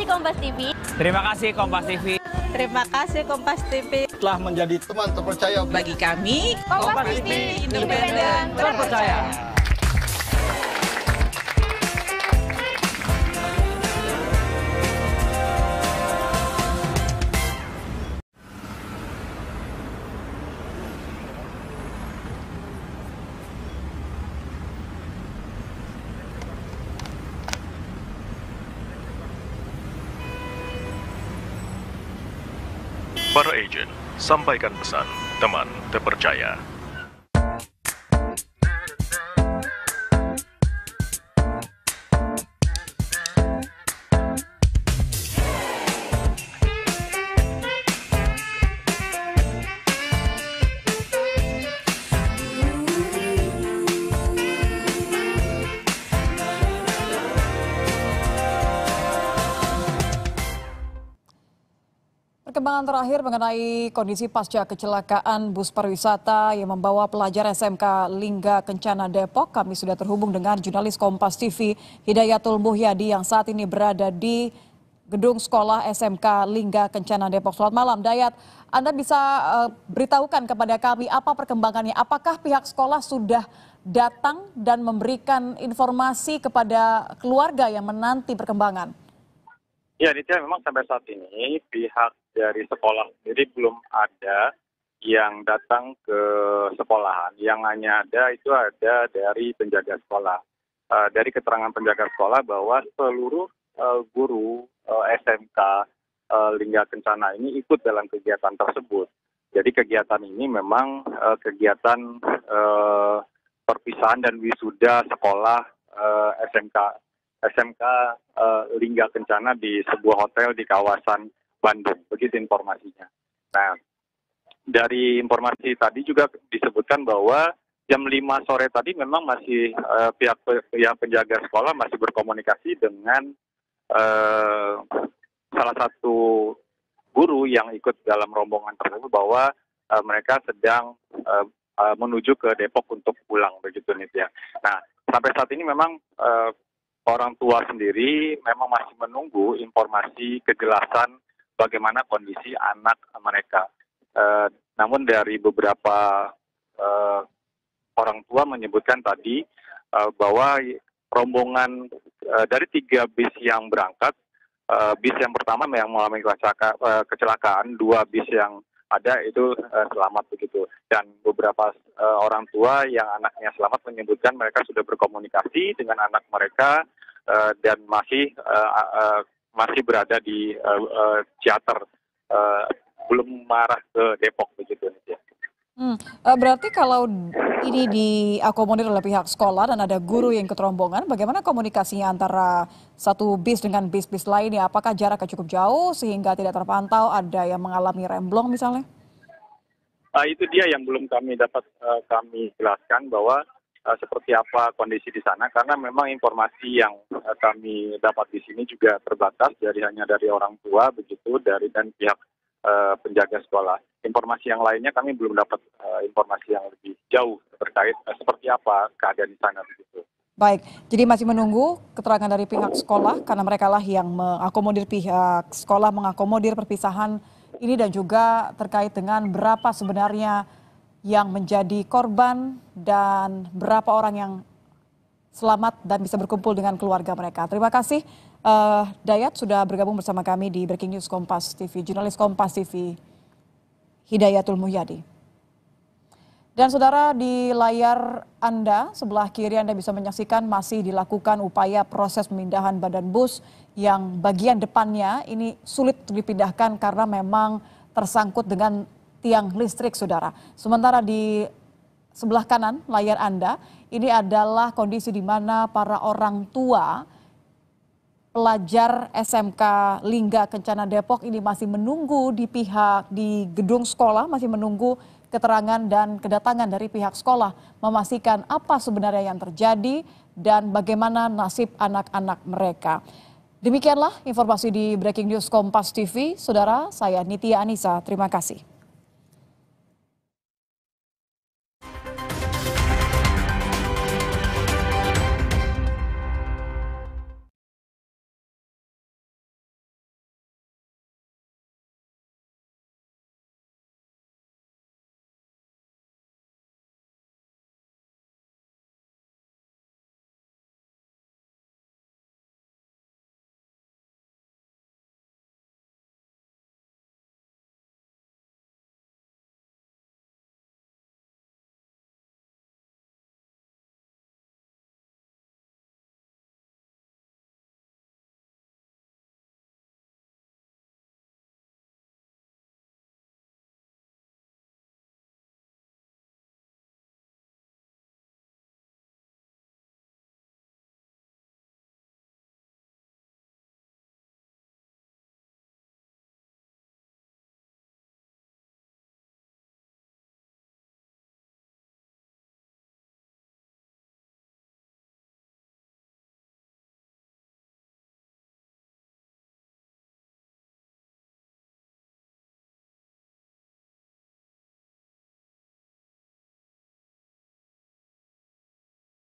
Kasih Kompas TV. Terima kasih Kompas TV. Terima kasih Kompas TV. Telah menjadi teman terpercaya Bagi kami, Kompas TV, independen, terpercaya. Para sampaikan pesan teman terpercaya. Terakhir mengenai kondisi pasca kecelakaan bus pariwisata yang membawa pelajar SMK Lingga Kencana Depok. Kami sudah terhubung dengan jurnalis Kompas TV Hidayatul Muhyadi yang saat ini berada di gedung sekolah SMK Lingga Kencana Depok. Selamat malam, Dayat. Anda bisa uh, beritahukan kepada kami apa perkembangannya? Apakah pihak sekolah sudah datang dan memberikan informasi kepada keluarga yang menanti perkembangan? Ya, Nitya, memang sampai saat ini pihak dari sekolah sendiri belum ada yang datang ke sekolahan. Yang hanya ada itu ada dari penjaga sekolah. Uh, dari keterangan penjaga sekolah bahwa seluruh uh, guru uh, SMK uh, Lingga Kencana ini ikut dalam kegiatan tersebut. Jadi kegiatan ini memang uh, kegiatan uh, perpisahan dan wisuda sekolah uh, SMK SMK uh, Lingga Kencana di sebuah hotel di kawasan Bandung. Begitu informasinya. Nah, dari informasi tadi juga disebutkan bahwa jam 5 sore tadi memang masih uh, pihak pihak penjaga sekolah masih berkomunikasi dengan uh, salah satu guru yang ikut dalam rombongan tersebut bahwa uh, mereka sedang uh, uh, menuju ke Depok untuk pulang begitu nih ya. Nah sampai saat ini memang uh, orang tua sendiri memang masih menunggu informasi kejelasan bagaimana kondisi anak mereka. Uh, namun dari beberapa uh, orang tua menyebutkan tadi uh, bahwa rombongan uh, dari tiga bis yang berangkat, uh, bis yang pertama yang mengalami kecelakaan, dua bis yang ada itu uh, selamat begitu. Dan beberapa uh, orang tua yang anaknya selamat menyebutkan mereka sudah berkomunikasi dengan anak mereka uh, dan masih uh, uh, masih berada di uh, uh, Ciater, uh, belum marah ke Depok begitu. Hmm, berarti kalau ini diakomodir oleh pihak sekolah dan ada guru yang ikut rombongan, bagaimana komunikasinya antara satu bis dengan bis-bis lainnya? Apakah jaraknya cukup jauh sehingga tidak terpantau ada yang mengalami remblong misalnya? Uh, itu dia yang belum kami dapat uh, kami jelaskan bahwa seperti apa kondisi di sana karena memang informasi yang uh, kami dapat di sini juga terbatas dari hanya dari orang tua begitu dari dan pihak uh, penjaga sekolah. Informasi yang lainnya kami belum dapat uh, informasi yang lebih jauh terkait uh, seperti apa keadaan di sana begitu. Baik, jadi masih menunggu keterangan dari pihak sekolah karena mereka lah yang mengakomodir pihak sekolah mengakomodir perpisahan ini dan juga terkait dengan berapa sebenarnya yang menjadi korban dan berapa orang yang selamat dan bisa berkumpul dengan keluarga mereka. Terima kasih uh, Dayat sudah bergabung bersama kami di Breaking News Kompas TV, jurnalis Kompas TV Hidayatul Muhyadi. Dan saudara di layar Anda sebelah kiri Anda bisa menyaksikan masih dilakukan upaya proses pemindahan badan bus yang bagian depannya ini sulit dipindahkan karena memang tersangkut dengan tiang listrik saudara. Sementara di sebelah kanan layar Anda ini adalah kondisi di mana para orang tua pelajar SMK Lingga Kencana Depok ini masih menunggu di pihak di gedung sekolah masih menunggu keterangan dan kedatangan dari pihak sekolah memastikan apa sebenarnya yang terjadi dan bagaimana nasib anak-anak mereka. Demikianlah informasi di Breaking News Kompas TV. Saudara, saya Nitya Anissa. Terima kasih.